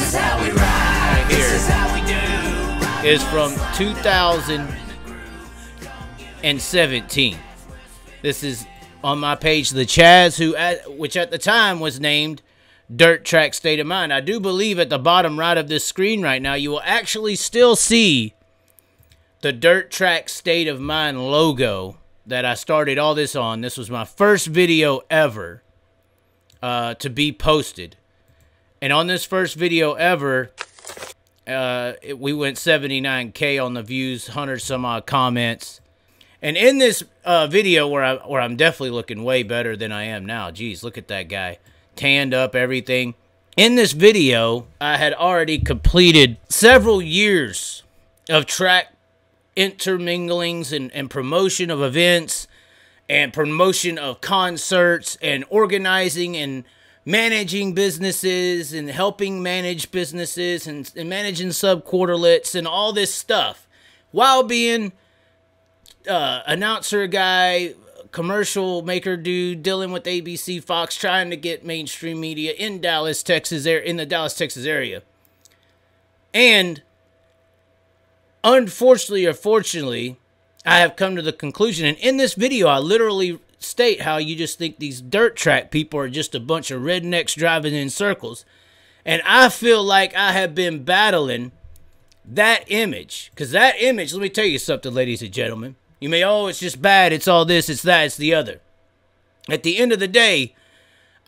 This is how we ride. This is how we do. is from 2017. This is on my page, the Chaz, who at, which at the time was named Dirt Track State of Mind. I do believe at the bottom right of this screen right now, you will actually still see the Dirt Track State of Mind logo that I started all this on. This was my first video ever uh, to be posted. And on this first video ever, uh, it- we went 79k on the views, hundred some odd comments, and in this uh, video where I where I'm definitely looking way better than I am now. Geez, look at that guy, tanned up, everything. In this video, I had already completed several years of track interminglings and, and promotion of events and promotion of concerts and organizing and managing businesses and helping manage businesses and, and managing subquarterlets and all this stuff while being uh, announcer guy, commercial maker dude, dealing with ABC Fox, trying to get mainstream media in Dallas, Texas, in the Dallas, Texas area. And unfortunately or fortunately, I have come to the conclusion, and in this video, I literally state how you just think these dirt track people are just a bunch of rednecks driving in circles. And I feel like I have been battling that image. Because that image, let me tell you something, ladies and gentlemen. You may, oh, it's just bad, it's all this, it's that, it's the other. At the end of the day,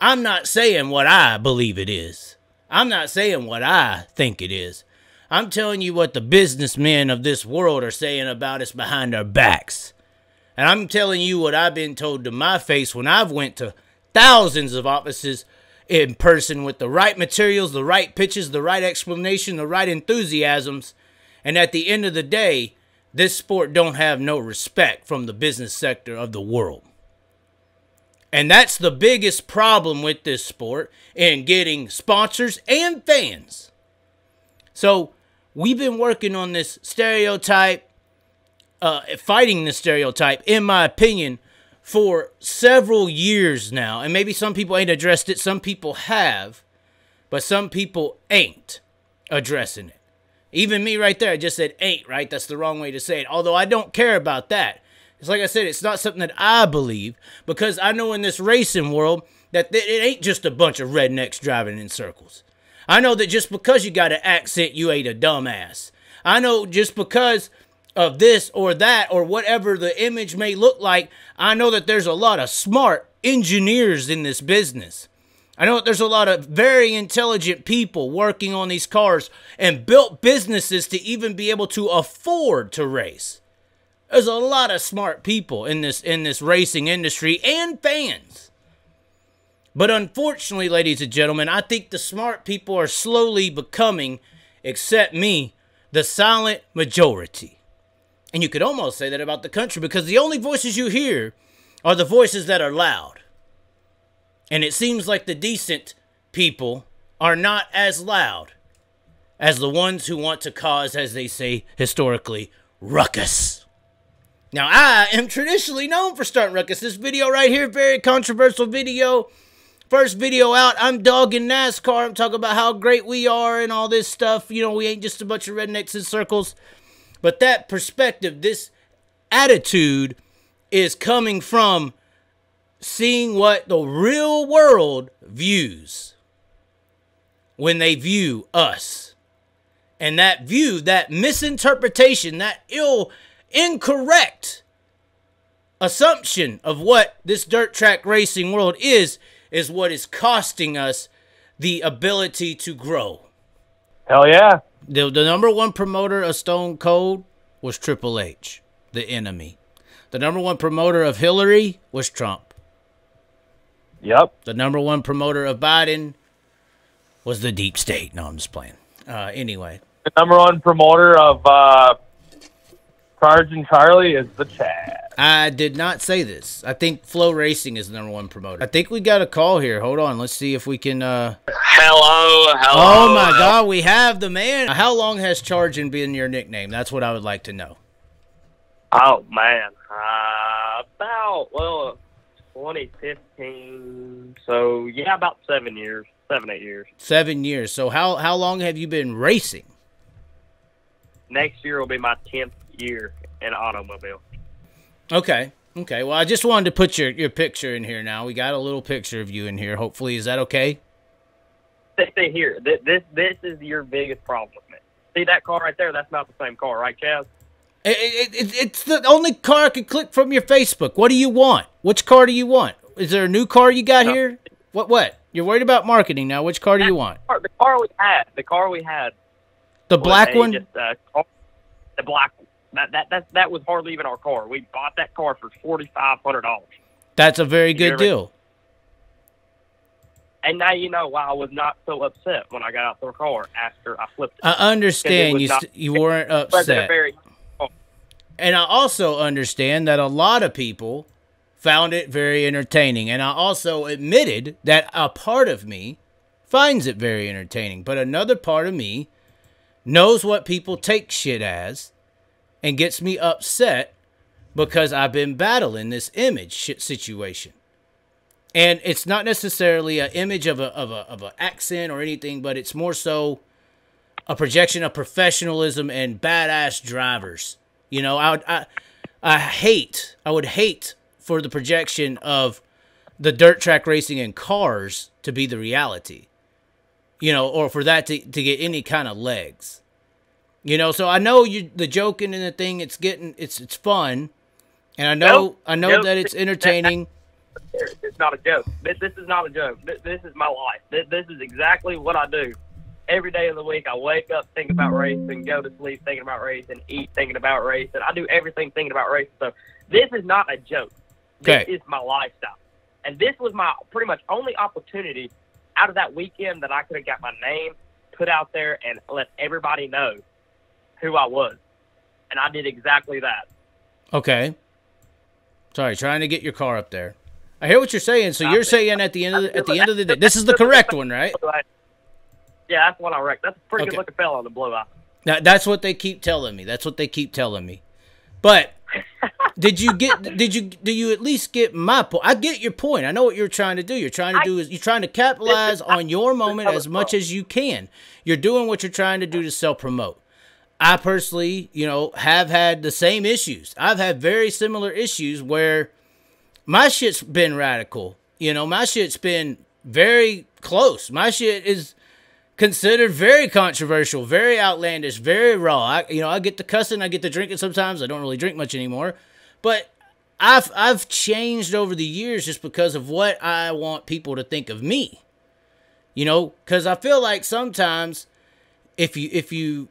I'm not saying what I believe it is. I'm not saying what I think it is. I'm telling you what the businessmen of this world are saying about us behind our backs. And I'm telling you what I've been told to my face when I've went to thousands of offices in person with the right materials, the right pitches, the right explanation, the right enthusiasms. And at the end of the day, this sport don't have no respect from the business sector of the world. And that's the biggest problem with this sport in getting sponsors and fans. So we've been working on this stereotype, uh, fighting the stereotype, in my opinion, for several years now. And maybe some people ain't addressed it, some people have, but some people ain't addressing it. Even me right there, I just said ain't, right? That's the wrong way to say it. Although I don't care about that. It's like I said, it's not something that I believe because I know in this racing world that th- it ain't just a bunch of rednecks driving in circles. I know that just because you got an accent, you ain't a dumbass. I know just because of this or that or whatever the image may look like, I know that there's a lot of smart engineers in this business. I know that there's a lot of very intelligent people working on these cars and built businesses to even be able to afford to race. There's a lot of smart people in this in this racing industry and fans. But unfortunately, ladies and gentlemen, I think the smart people are slowly becoming, except me, the silent majority. And you could almost say that about the country because the only voices you hear are the voices that are loud. And it seems like the decent people are not as loud as the ones who want to cause, as they say historically, ruckus. Now, I am traditionally known for starting ruckus. This video right here, very controversial video. First video out, I'm dogging NASCAR. I'm talking about how great we are and all this stuff. You know, we ain't just a bunch of rednecks in circles. But that perspective, this attitude is coming from seeing what the real world views when they view us. And that view, that misinterpretation, that ill, incorrect assumption of what this dirt track racing world is, is what is costing us the ability to grow. Hell yeah. The, the number one promoter of Stone Cold was Triple H, the enemy. The number one promoter of Hillary was Trump. Yep. The number one promoter of Biden was the deep state. No, I'm just playing. Uh, anyway, The number one promoter of uh, and Charlie is the Chaz. I did not say this. I think FloRacing is the number one promoter. I think we got a call here. Hold on. Let's see if we can. Uh... Hello, hello. Oh my God, we have the man. How long has Charging been your nickname? That's what I would like to know. Oh man, uh, about well, 2015. So yeah, about seven years. seven, eight years. Seven years. So how how long have you been racing? Next year will be my tenth year in automobile. Okay. Okay. Well, I just wanted to put your, your picture in here now. We got a little picture of you in here. Hopefully, is that okay? See here, this, this this is your biggest problem. See that car right there? That's not the same car, right, Chaz? It, it, it, it's the only car I could click from your Facebook. What do you want? Which car do you want? Is there a new car you got No. here? What? What? You're worried about marketing now. Which car do you want? The car we had, the car we had, The black one? Just, uh, the black one. That that that that was hardly even our car. We bought that car for forty five hundred dollars. That's a very good deal. And now you know why I was not so upset when I got out of the car after I flipped it. I understand you not- st- you weren't It wasn't a upset. very And I also understand that a lot of people found it very entertaining. And I also admitted that a part of me finds it very entertaining. But another part of me knows what people take shit as and gets me upset because I've been battling this image shit situation. And it's not necessarily an image of a of a of an accent or anything, but it's more so a projection of professionalism and badass drivers. You know, I I I hate I would hate for the projection of the dirt track racing and cars to be the reality. You know, or for that to, to get any kind of legs. You know, so I know you the joking and the thing it's getting it's it's fun. And I know Nope. I know Nope. that it's entertaining. It's not a joke. This, this is not a joke. This, this is my life. This, this is exactly what I do. Every day of the week, I wake up thinking about racing, go to sleep thinking about racing, eat thinking about racing. I do everything thinking about racing. So this is not a joke. This Okay. is my lifestyle. And this was my pretty much only opportunity out of that weekend that I could have got my name put out there and let everybody know who I was. And I did exactly that. Okay. Sorry, trying to get your car up there. I hear what you're saying. So you're saying at the end of the, at the end of the day, this is the correct one, right? Yeah, that's what I reckon. That's a pretty Okay. good looking fella on the blue eye. That, that's what they keep telling me. That's what they keep telling me. But did you get? Did you? Do you at least get my point? I get your point. I know what you're trying to do. You're trying to do is you're trying to capitalize on your moment as much as you can. You're doing what you're trying to do to self promote. I personally, you know, have had the same issues. I've had very similar issues where my shit's been radical. You know, my shit's been very close. My shit is considered very controversial, very outlandish, very raw. I, you know, I get the cussing, I get the drinking sometimes. I don't really drink much anymore, but I've I've changed over the years just because of what I want people to think of me. You know, because I feel like sometimes if you if you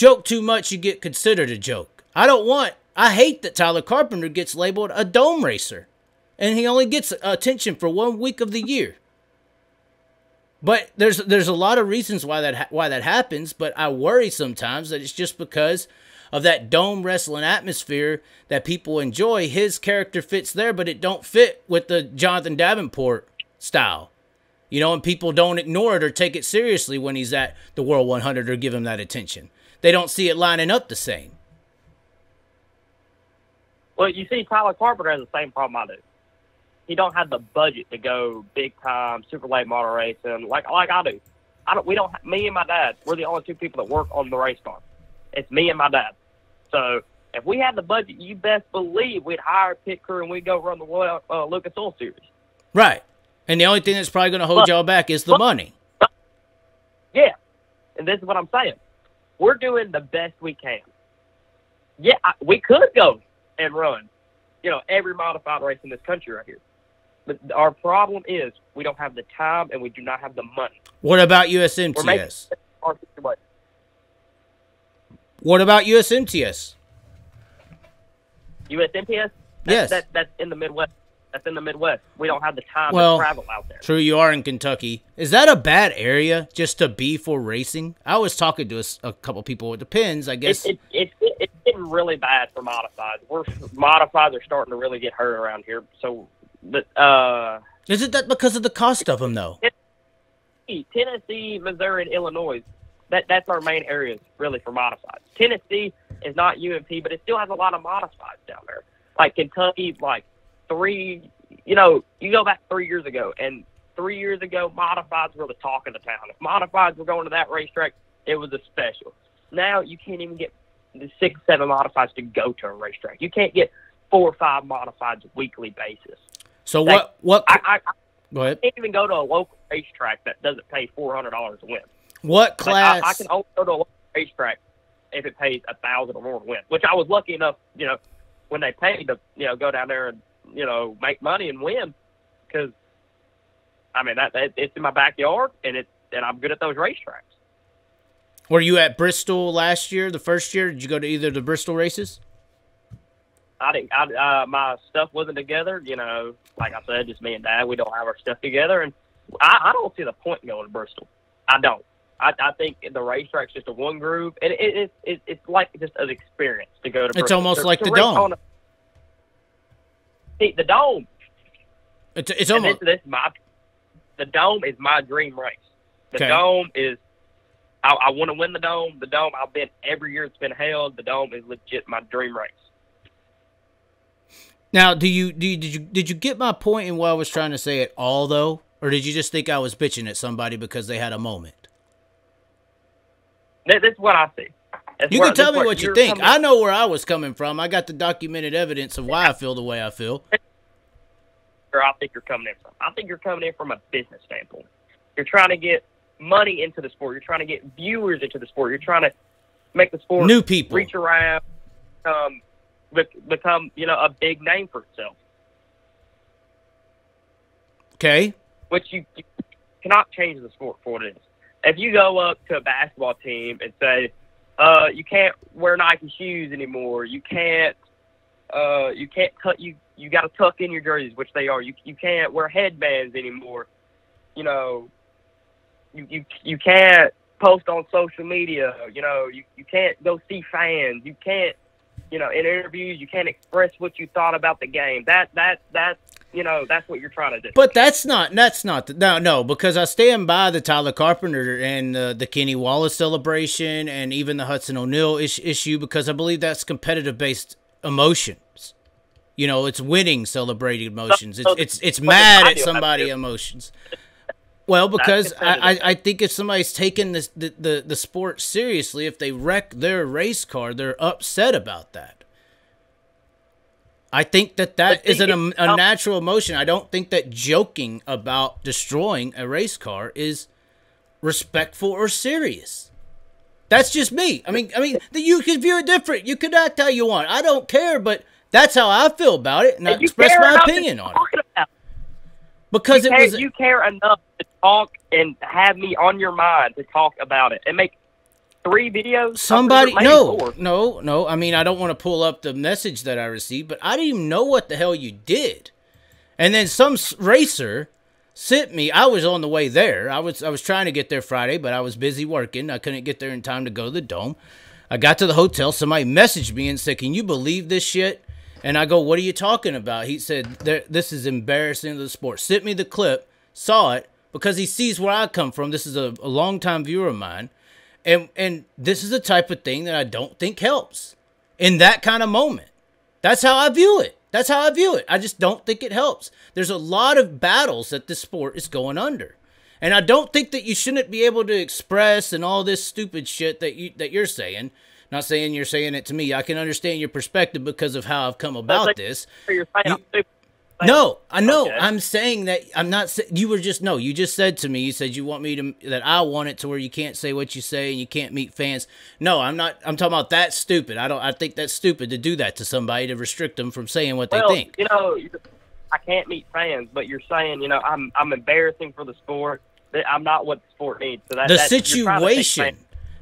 joke too much, you get considered a joke. I don't want. I hate that Tyler Carpenter gets labeled a dome racer, and he only gets attention for one week of the year. But there's there's a lot of reasons why that ha- why that happens. But I worry sometimes that it's just because of that dome wrestling atmosphere that people enjoy. His character fits there, but it don't fit with the Jonathan Davenport style. You know, and people don't ignore it or take it seriously when he's at the World 100 or give him that attention. They don't see it lining up the same. Well, you see, Tyler Carpenter has the same problem I do. He don't have the budget to go big time super late model racing like like I do. I don't. We don't. Me and my dad. We're the only two people that work on the race car. It's me and my dad. So if we had the budget, you best believe we'd hire a pit crew and we'd go run the Royal, uh, Lucas Oil Series. Right. And the only thing that's probably going to hold But- y'all back is the but- money. Yeah, and this is what I'm saying. We're doing the best we can. Yeah, I, we could go and run, you know, every modified race in this country right here. But our problem is we don't have the time and we do not have the money. What about USMTS? making our situation. What about USMTS? USMPS. That's, Yes. that, that's in the Midwest. That's in the Midwest. We don't have the time Well, to travel out there. True, you are in Kentucky. Is that a bad area just to be for racing? I was talking to a couple people. It depends, I guess. It, it, it, it's getting really bad for modifieds. We're modifieds are starting to really get hurt around here. So, the, uh, Is it that because of the cost of them, though? Tennessee, Missouri, and Illinois. That that's our main areas really for modifieds. Tennessee is not UMP, but it still has a lot of modifieds down there. Like Kentucky, like three, you know, you go back three years ago, and three years ago, modifieds were the talk of the town. If modifieds were going to that racetrack, it was a special. Now you can't even get the six, seven modifieds to go to a racetrack. You can't get four or five modifieds weekly basis. So what? What? I, I, I go ahead. can't even go to a local racetrack that doesn't pay four hundred dollars to win. What Like, class? I, I can only go to a local racetrack if it pays a thousand or more to win. Which I was lucky enough, you know, when they paid to, you know, go down there and you know make money and win. Because I mean that, that it's in my backyard and it's and I'm good at those racetracks. Were you at Bristol last year? The first year? Did you go to either of the Bristol races? I didn't. I, uh, my stuff wasn't together. You know, like I said, just me and Dad. We don't have our stuff together, and I, I don't see the point in going to Bristol. I don't. I, I think the racetrack's just a one groove, and it, it, it it's like just an experience to go to. Bristol. It's Bristol. almost To- like to the Dome. a- See, the dome. It's it's almost this, this my the dome is my dream race. The Okay. dome is. I, I want to win the dome. The dome. I've been every year it's been held. The dome is legit my dream race. now. Do you do you, did you did you get my point in what I was trying to say at all though, or did you just think I was bitching at somebody because they had a moment? This, this what I see. You can tell me what you think. I know where I was coming from. I got the documented evidence of why I feel the way I feel. where I think you're coming in from. I think you're coming in from a business standpoint. You're trying to get money into the sport. You're trying to get viewers into the sport. You're trying to make the sport New people. reach around, um, become you know a big name for itself. Okay. Which you, you cannot change the sport for what it is. If you go up to a basketball team and say, uh, you can't wear Nike shoes anymore, you can't, uh, you can't cut you you got to tuck in your jerseys, which they are. You you can't wear headbands anymore. You know, you you you can't post on social media. You know, you you can't go see fans. You can't, you know, in interviews you can't express what you thought about the game. That that that you know that's what you're trying to do. But that's not that's not the, no no because I stand by the Tyler Carpenter and uh, the Kenny Wallace celebration and even the Hudson O'Neal ish, issue because I believe that's competitive based emotions. You know, it's winning celebrating emotions. It's it's it's mad at somebody emotions. Well, because I, I. I think if somebody's taking this the, the the sport seriously, if they wreck their race car, they're upset about that. I think that that is an, a natural emotion. I don't think that joking about destroying a race car is respectful or serious. That's just me. I mean, I mean, you could view it different. You could act how you want. I don't care, but that's how I feel about it, and I And you express my opinion on it about it. because you it care, was. you care enough to talk and have me on your mind to talk about it and make three videos. Somebody, no, four. no, no. I mean, I don't want to pull up the message that I received, but I didn't even know what the hell you did. And then some racer sent me. I was on the way there. I was, I was trying to get there Friday, but I was busy working. I couldn't get there in time to go to the dome. I got to the hotel. Somebody messaged me and said, "Can you believe this shit?" And I go, "What are you talking about?" He said, "This is embarrassing to the sport." Sent me the clip, saw it because he sees where I come from. This is a, a longtime viewer of mine and and this is the type of thing that I don't think helps in that kind of moment. That's how I view it. That's how I view it. I just don't think it helps. There's a lot of battles that this sport is going under. And I don't think that you shouldn't be able to express and all this stupid shit that you that you're saying. Not saying you're saying it to me. I can understand your perspective because of how I've come about like- this. You-. No, I know. Okay. I'm saying that I'm not. You were just no. You just said to me. You said you want me to that I want it to where you can't say what you say and you can't meet fans. No, I'm not. I'm talking about that stupid. I don't. I think that's stupid to do that to somebody to restrict them from saying what Well, they think. you know, I can't meet fans, but you're saying, you know, I'm I'm embarrassing for the sport. That I'm not what the sport needs. So that the that- you're trying to take situation.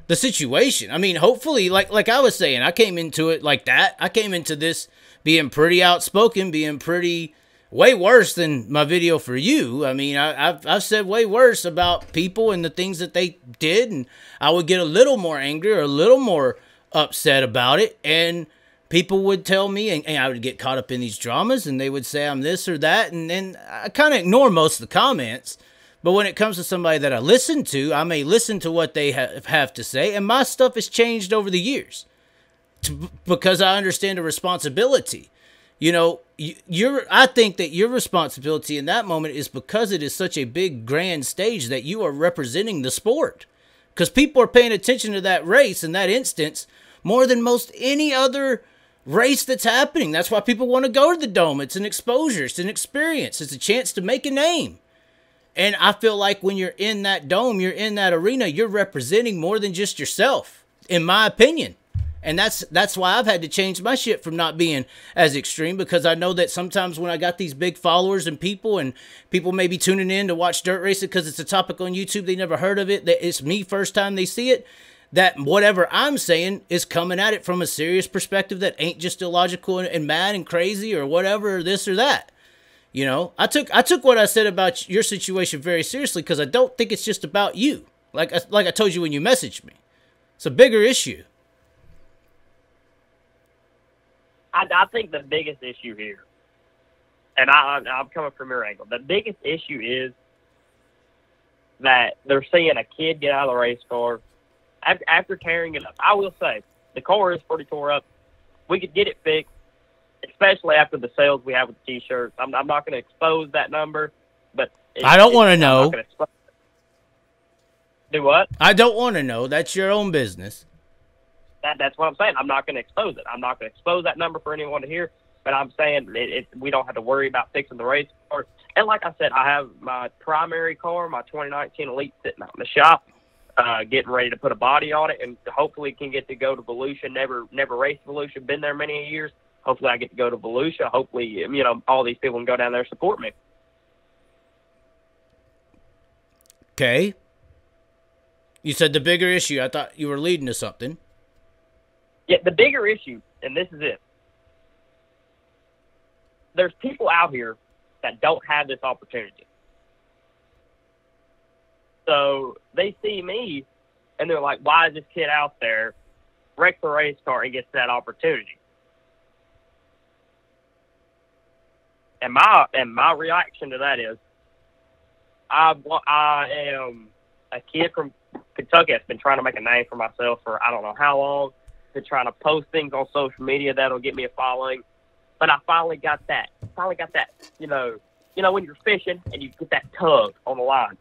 The situation. I mean, hopefully, like like I was saying, I came into it like that. I came into this being pretty outspoken, being pretty way worse than my video for you. I mean, I, I've I've said way worse about people and the things that they did, and I would get a little more angry or a little more upset about it, and people would tell me, and, and I would get caught up in these dramas, and they would say I'm this or that, and then I kind of ignore most of the comments. But when it comes to somebody that I listen to, I may listen to what they ha- have to say, and my stuff has changed over the years to, because I understand the responsibility. You know, you, you're. I think that your responsibility in that moment is because it is such a big grand stage that you are representing the sport, because people are paying attention to that race in that instance more than most any other race that's happening. That's why people want to go to the dome. It's an exposure, it's an experience, it's a chance to make a name. And I feel like when you're in that dome, you're in that arena, you're representing more than just yourself, in my opinion. And that's that's why I've had to change my shit from not being as extreme because I know that sometimes when I got these big followers and people and people may be tuning in to watch dirt racing because it's a topic on YouTube they never heard of it that it's me first time they see it that whatever I'm saying is coming at it from a serious perspective that ain't just illogical and, and mad and crazy or whatever this or that. You know, I took I took what I said about your situation very seriously because I don't think it's just about you. Like like I told you when you messaged me, it's a bigger issue. I, I think the biggest issue here, and I, I'm coming from your angle, the biggest issue is that they're seeing a kid get out of the race car after, after tearing it up. I will say the car is pretty tore up. We could get it fixed, especially after the sales we have with the t-shirts. I'm, I'm not going to expose that number, but it, I don't want to know. Do what? I don't want to know. That's your own business. That, that's what I'm saying. I'm not going to expose it. I'm not going to expose that number for anyone to hear. But I'm saying it, it, we don't have to worry about fixing the race car. And like I said, I have my primary car, my 2019 Elite, sitting out in the shop, uh, getting ready to put a body on it, and hopefully can get to go to Volusia. Never, never raced Volusia. Been there many years. Hopefully, I get to go to Volusia. Hopefully, you know, all these people can go down there and support me. Okay. You said the bigger issue. I thought you were leading to something. Yeah, the bigger issue, and this is it. There's people out here that don't have this opportunity. So they see me and they're like, why is this kid out there, wreck the race car and gets that opportunity? And my and my reaction to that is, I I am a kid from Kentucky that's been trying to make a name for myself for I don't know how long to trying to post things on social media that'll get me a following. But I finally got that. Finally got that. You know, you know when you're fishing and you get that tug on the line.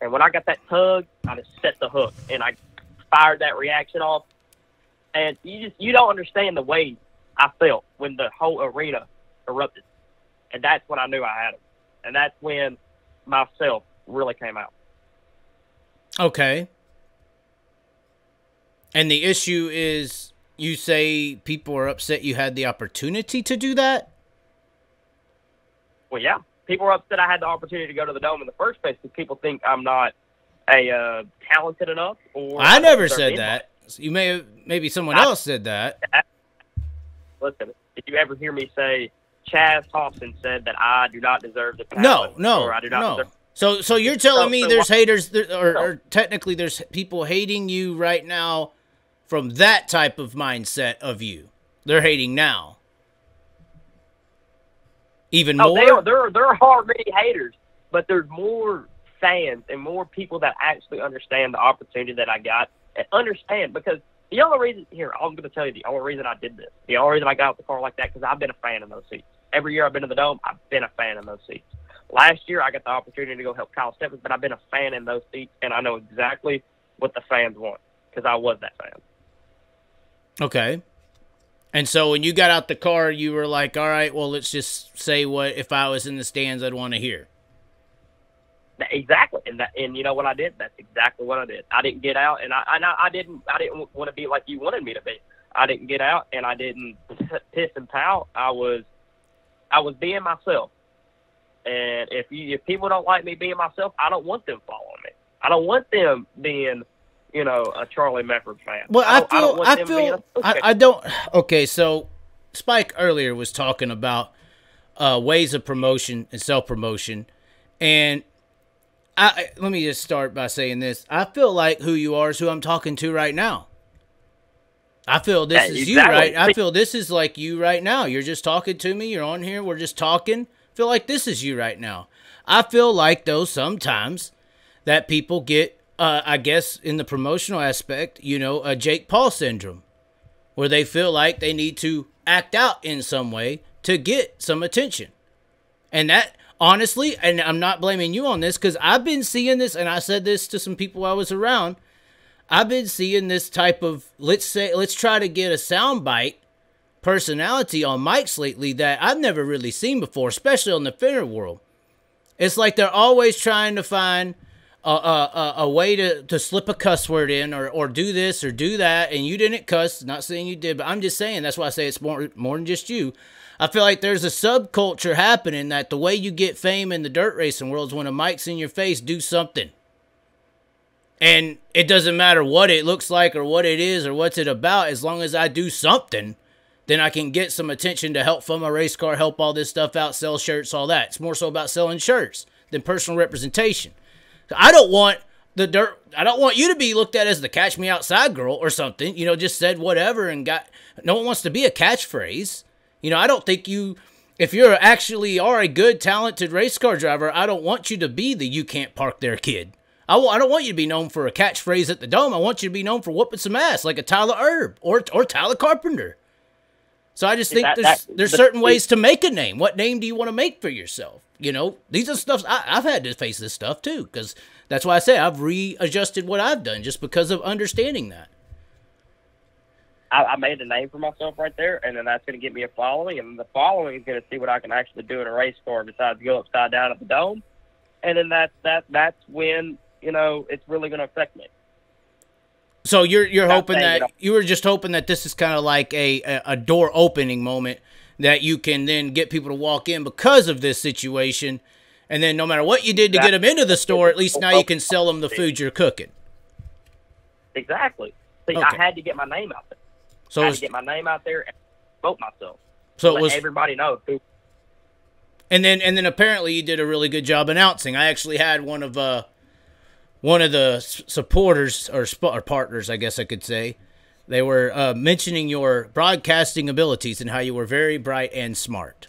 And when I got that tug, I just set the hook and I fired that reaction off. And you just you don't understand the way I felt when the whole arena erupted. And that's when I knew I had it. And that's when myself really came out. Okay. And the issue is you say people are upset you had the opportunity to do that? Well, yeah, people are upset I had the opportunity to go to the dome in the first place because people think I'm not a uh, talented enough. Or I never said that. You may have maybe someone I- else said that. Listen, did you ever hear me say Chaz Thompson said that I do not deserve the No, talent, no, or I do not no. deserve So so you're telling me there's haters there, or, No. or technically there's people hating you right now from that type of mindset of you. They're hating now. Even Oh, more. there are hard many haters, but there's more fans and more people that actually understand the opportunity that I got and understand because the only reason here, I'm going to tell you the only reason I did this, the only reason I got out the car like that, because I've been a fan in those seats. Every year I've been to the dome, I've been a fan in those seats. Last year I got the opportunity to go help Kyle Stephens, but I've been a fan in those seats, and I know exactly what the fans want because I was that fan. Okay. And so when you got out the car, you were like, "All right, well, let's just say what if I was in the stands, I'd want to hear." Exactly, and that, and you know what I did? That's exactly what I did. I didn't get out, and I, and I, I didn't, I didn't want to be like you wanted me to be. I didn't get out, and I didn't piss and pout. I was, I was being myself. And if you, if people don't like me being myself, I don't want them following me. I don't want them being, you know, a Charlie Mefford fan. Well, I don't feel, I feel, a- I, I don't. Okay, so Spike earlier was talking about uh, ways of promotion and self promotion, and I I- let me just start by saying this: I feel like who you are is who I'm talking to right now. I feel this Yeah, is you, right? I feel this is like you right now. You're just talking to me. You're on here. We're just talking. feel like this is you right now. I feel like though sometimes that people get, uh, I guess, in the promotional aspect, you know, a Jake Paul syndrome, where they feel like they need to act out in some way to get some attention. And that honestly, and I'm not blaming you on this because I've been seeing this, and I said this to some people I was around. I've been seeing this type of let's say let's try to get a soundbite personality on mics lately that I've never really seen before, especially on the Finner world. It's like they're always trying to find a, a, a, way to, to slip a cuss word in or, or do this or do that. And you didn't cuss, not saying you did, but I'm just saying that's why I say it's more, more than just you. I feel like there's a subculture happening that the way you get fame in the dirt racing world is when a mic's in your face, do something. And it doesn't matter what it looks like or what it is or what's it about, as long as I do something, then I can get some attention to help fund my race car, help all this stuff out, sell shirts, all that. It's more so about selling shirts than personal representation. I don't want the dirt. I don't want you to be looked at as the catch me outside girl or something. You know, just said whatever and got. No one wants to be a catchphrase. You know, I don't think you. If you're actually are a good, talented race car driver, I don't want you to be the "you can't park there" kid. I w- I don't want you to be known for a catchphrase at the dome. I want you to be known for whooping some ass like a Tyler Erb or or Tyler Carpenter. So I just think That- there's that- there's certain ways to make a name. What name do you want to make for yourself? You know, these are stuff I, I've had to face this stuff too, because that's why I say I've readjusted what I've done just because of understanding that. I, I made a name for myself right there, and then that's going to get me a following, and the following is going to see what I can actually do in a race car besides go upside down at the dome, and then that's that that's when you know it's really going to affect me. So you're you're hoping that you were just hoping that this is kind of like a, a a door opening moment that you can then get people to walk in because of this situation, and then no matter what you did to get them into the store, at least now you can sell them the food you're cooking. Exactly. See, Okay. I had to get my name out there. So I had to get my name out there and vote myself. so it was everybody know who And then and then apparently you did a really good job announcing. I actually had one of uh one of the supporters or, sp- or partners, I guess I could say. They were uh, mentioning your broadcasting abilities and how you were very bright and smart.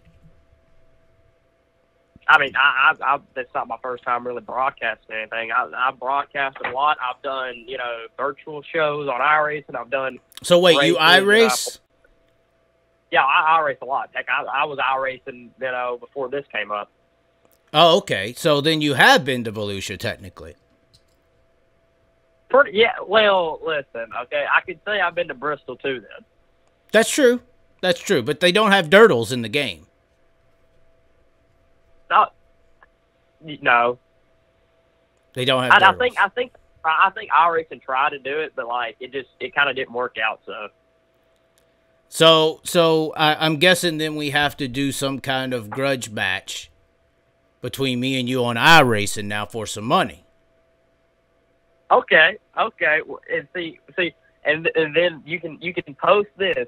I mean, I, I, I that's not my first time really broadcasting anything. I, I've broadcasted a lot. I've done, you know, virtual shows on iRacing. I've done, So wait, you Races, I uh, race? yeah, I, I race a lot. Heck, I, I was iRacing, you know, before this came up. Oh, okay. So then you have been to Volusia technically. Pretty, yeah. Well, listen, okay, I can say I've been to Bristol too. Then That's true. That's true. But they don't have dirtles in the game. not, no. They don't have. I, I think, I think, I think iRacing tried to do it, but like it just, it kind of didn't work out. So So, so I, I'm guessing then we have to do some kind of grudge match between me and you on iRacing now for some money. Okay, okay, and see, see, and and then you can you can post this,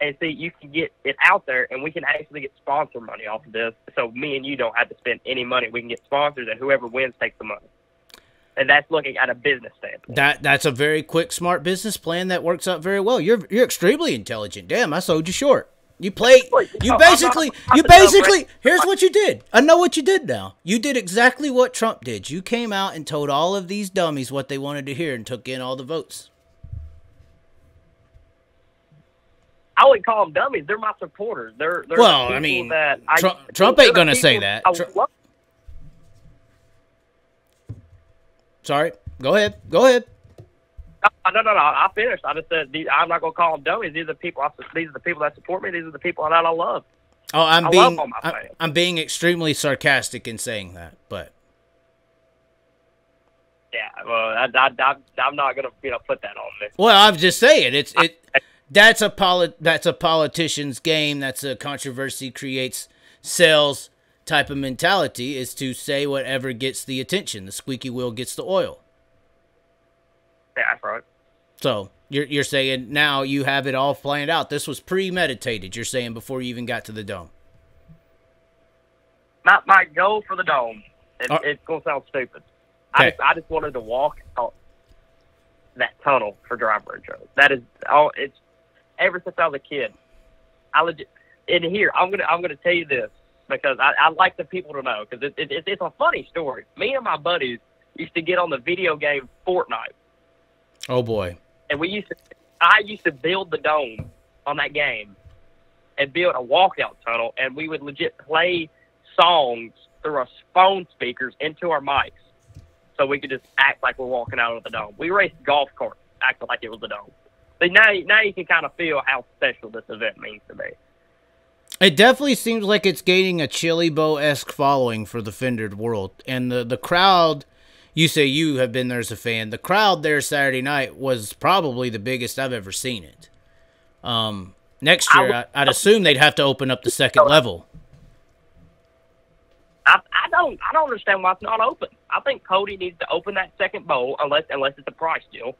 and see you can get it out there, and we can actually get sponsor money off of this. So me and you don't have to spend any money. We can get sponsors, and whoever wins takes the money. And that's looking at a business standpoint. That that's a very quick, smart business plan that works out very well. You're you're extremely intelligent. Damn, I sold you short. You play. You basically. You not the dumb basically. Here's what you did. I know what you did now. You did exactly what Trump did. You came out and told all of these dummies what they wanted to hear and took in all the votes. I wouldn't call them dummies. They're my supporters. They're, they're Well, I mean, that Trump- I, Trump they're ain't gonna say that. Sorry. Go ahead. Go ahead. No, no, no, no. I finished. I just said these, I'm not gonna call them dummies. These are the people. I, these are the people that support me. These are the people that I love. Oh, I'm I being love I'm. I'm being extremely sarcastic in saying that, but Yeah, well, I, I, I, I'm not gonna, you know, put that on me. well, I'm just saying it's it. That's a poli- That's a politician's game. That's a controversy creates sales type of mentality. Is to say whatever gets the attention. The squeaky wheel gets the oil. Yeah, that's right. So you're you're saying now you have it all planned out. This was premeditated. You're saying before you even got to the dome. My my goal for the dome. It, Uh, it's gonna sound stupid. I just, I just wanted to walk out that tunnel for driver intro. That is all. It's ever since I was a kid. I legit in here. I'm gonna I'm gonna tell you this because I, I like the people to know because it, it, it, it's a funny story. Me and my buddies used to get on the video game Fortnite, Oh boy. and we used to. I used to build the dome on that game, and build a walkout tunnel, and we would legit play songs through our phone speakers into our mics, so we could just act like we're walking out of the dome. We raced golf carts, acting like it was the dome. But now, now you can kind of feel how special this event means to me. It definitely seems like it's gaining a Chili Bowl esque following for the Fendered world, and the the crowd. You say you have been there as a fan. The crowd there Saturday night was probably the biggest I've ever seen it. Um, next year, I, I'd assume they'd have to open up the second level. I, I don't I don't understand why it's not open. I think Cody needs to open that second bowl unless unless it's a price deal,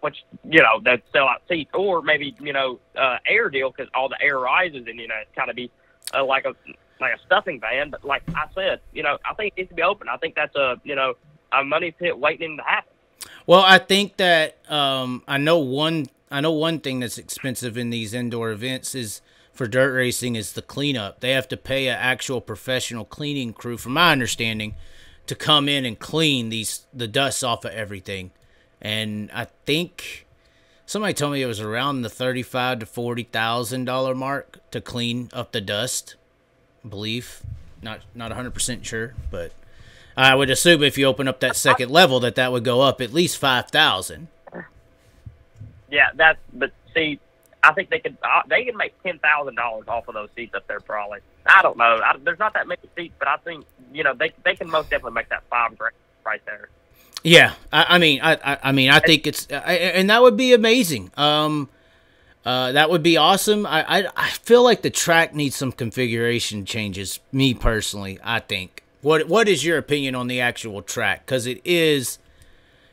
which you know that sell out seats, or maybe you know uh, air deal because all the air rises and you know it's kind of be uh, like a like a stuffing van. But like I said, you know I think it needs to be open. I think that's a you know a money pit waiting to happen. Well, I think that um, I know one. I know one thing that's expensive in these indoor events is for dirt racing is the cleanup. They have to pay an actual professional cleaning crew, from my understanding, to come in and clean these the dust off of everything. And I think somebody told me it was around the thirty-five to forty thousand dollar mark to clean up the dust. I believe not not hundred percent sure, but I would assume if you open up that second level that that would go up at least five thousand. Yeah, that's but see, I think they could uh, they can make ten thousand dollars off of those seats up there probably. I don't know. I, there's not that many seats, but I think you know they they can most definitely make that five grand right there. Yeah, I, I mean, I, I, I mean, I think it's, I, and that would be amazing. Um, uh, that would be awesome. I, I, I feel like the track needs some configuration changes. Me personally, I think. What, what is your opinion on the actual track? Because it is,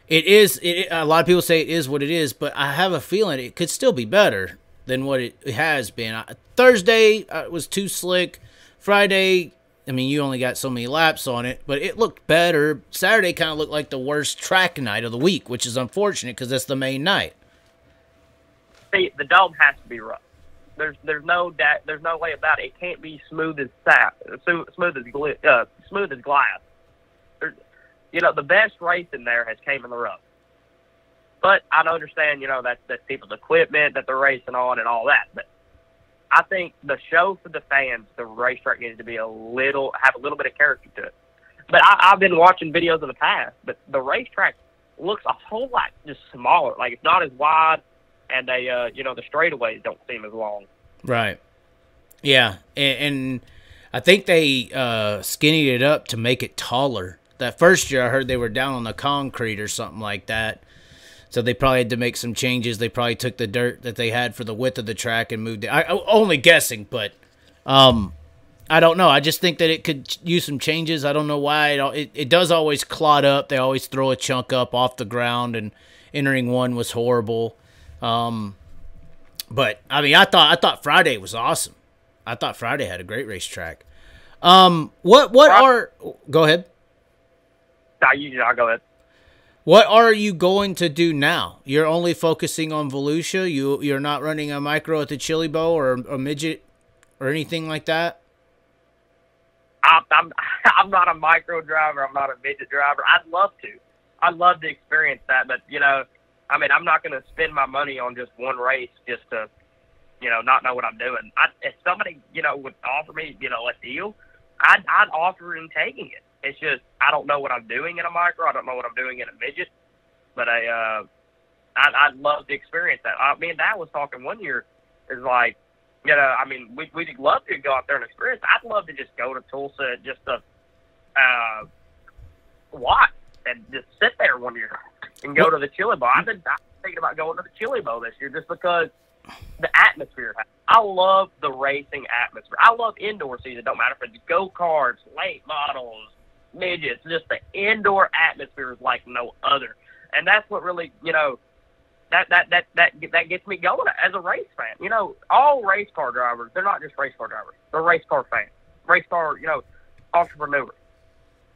it is. It, a lot of people say it is what it is, but I have a feeling it could still be better than what it has been. Thursday uh, was too slick. Friday, I mean, you only got so many laps on it, but it looked better. Saturday kind of looked like the worst track night of the week, which is unfortunate because that's the main night. See, the dome has to be rough. There's there's no da- there's no way about it. It can't be smooth as sap, smooth as gli- uh, smooth as glass. There's, you know, the best race in there has came in the rough. But I understand, you know, that that's people's equipment that they're racing on and all that. But I think the show for the fans, the racetrack needs to be a little have a little bit of character to it. But I, I've been watching videos in the past, but the racetrack looks a whole lot just smaller. Like it's not as wide, and they, uh, you know, the straightaways don't seem as long. Right. Yeah, and, and I think they uh, skinnied it up to make it taller. That first year, I heard they were down on the concrete or something like that. So they probably had to make some changes. They probably took the dirt that they had for the width of the track and moved it. I, I only guessing, but um, I don't know. I just think that it could use some changes. I don't know why. It, it, it does always clot up. They always throw a chunk up off the ground, and entering one was horrible. Um, but I mean, I thought I thought Friday was awesome. I thought Friday had a great racetrack. Um, what what are? Go ahead. No, you, I'll go ahead. What are you going to do now? You're only focusing on Volusia. You you're not running a micro at the Chili Bowl or a midget or anything like that. I'm, I'm I'm not a micro driver. I'm not a midget driver. I'd love to. I'd love to experience that, but you know, I mean, I'm not going to spend my money on just one race just to, you know, not know what I'm doing. I, if somebody, you know, would offer me, you know, a deal, I'd I'd offer in taking it. It's just I don't know what I'm doing in a micro. I don't know what I'm doing in a midget, but I uh, I'd, I'd love to experience that. I mean, that was talking one year is like, you know, I mean, we we'd love to go out there and experience. I'd love to just go to Tulsa just to uh, watch and just sit there one year and go to the Chili Bowl. I've been thinking about going to the Chili Bowl this year just because the atmosphere. I love the racing atmosphere. I love indoor season. Don't matter if it's go karts, late models, midgets. Just the indoor atmosphere is like no other, and that's what really you know that that that that that gets me going as a race fan. You know, all race car drivers they're not just race car drivers. They're race car fans, race car you know entrepreneurs.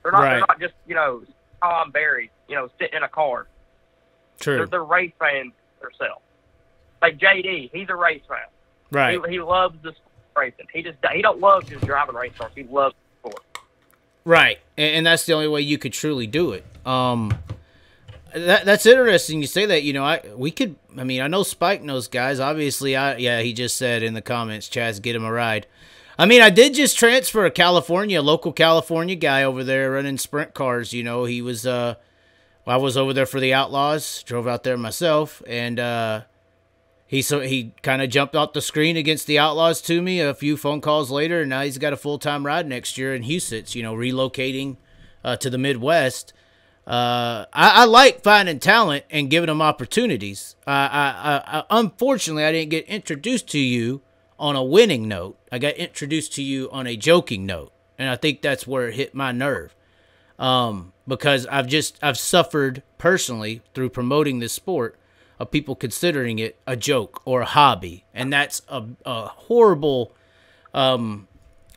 They're not. Right. They're not just you know Tom Barry. You know, sitting in a car. True. They're, they're race fans themselves. Like JD, he's a race fan. Right. He, he loves the racing. He just he don't love just driving race cars. He loves the sport. Right, and, and that's the only way you could truly do it. Um, that, that's interesting. You say that. You know, I we could. I mean, I know Spike knows guys. Obviously, I yeah. He just said in the comments, Chaz, get him a ride. I mean, I did just transfer a California, local California guy over there running sprint cars. You know, he was. uh I was over there for the Outlaws. Drove out there myself, and uh he so he kind of jumped off the screen against the Outlaws to me a few phone calls later, and now he's got a full time ride next year in Houston. You know, relocating uh, to the Midwest. Uh, I, I, like finding talent and giving them opportunities. I, I, unfortunately, I didn't get introduced to you on a winning note. I got introduced to you on a joking note, and I think that's where it hit my nerve. Um, because I've just I've suffered personally through promoting this sport of people considering it a joke or a hobby, and that's a, a horrible, um,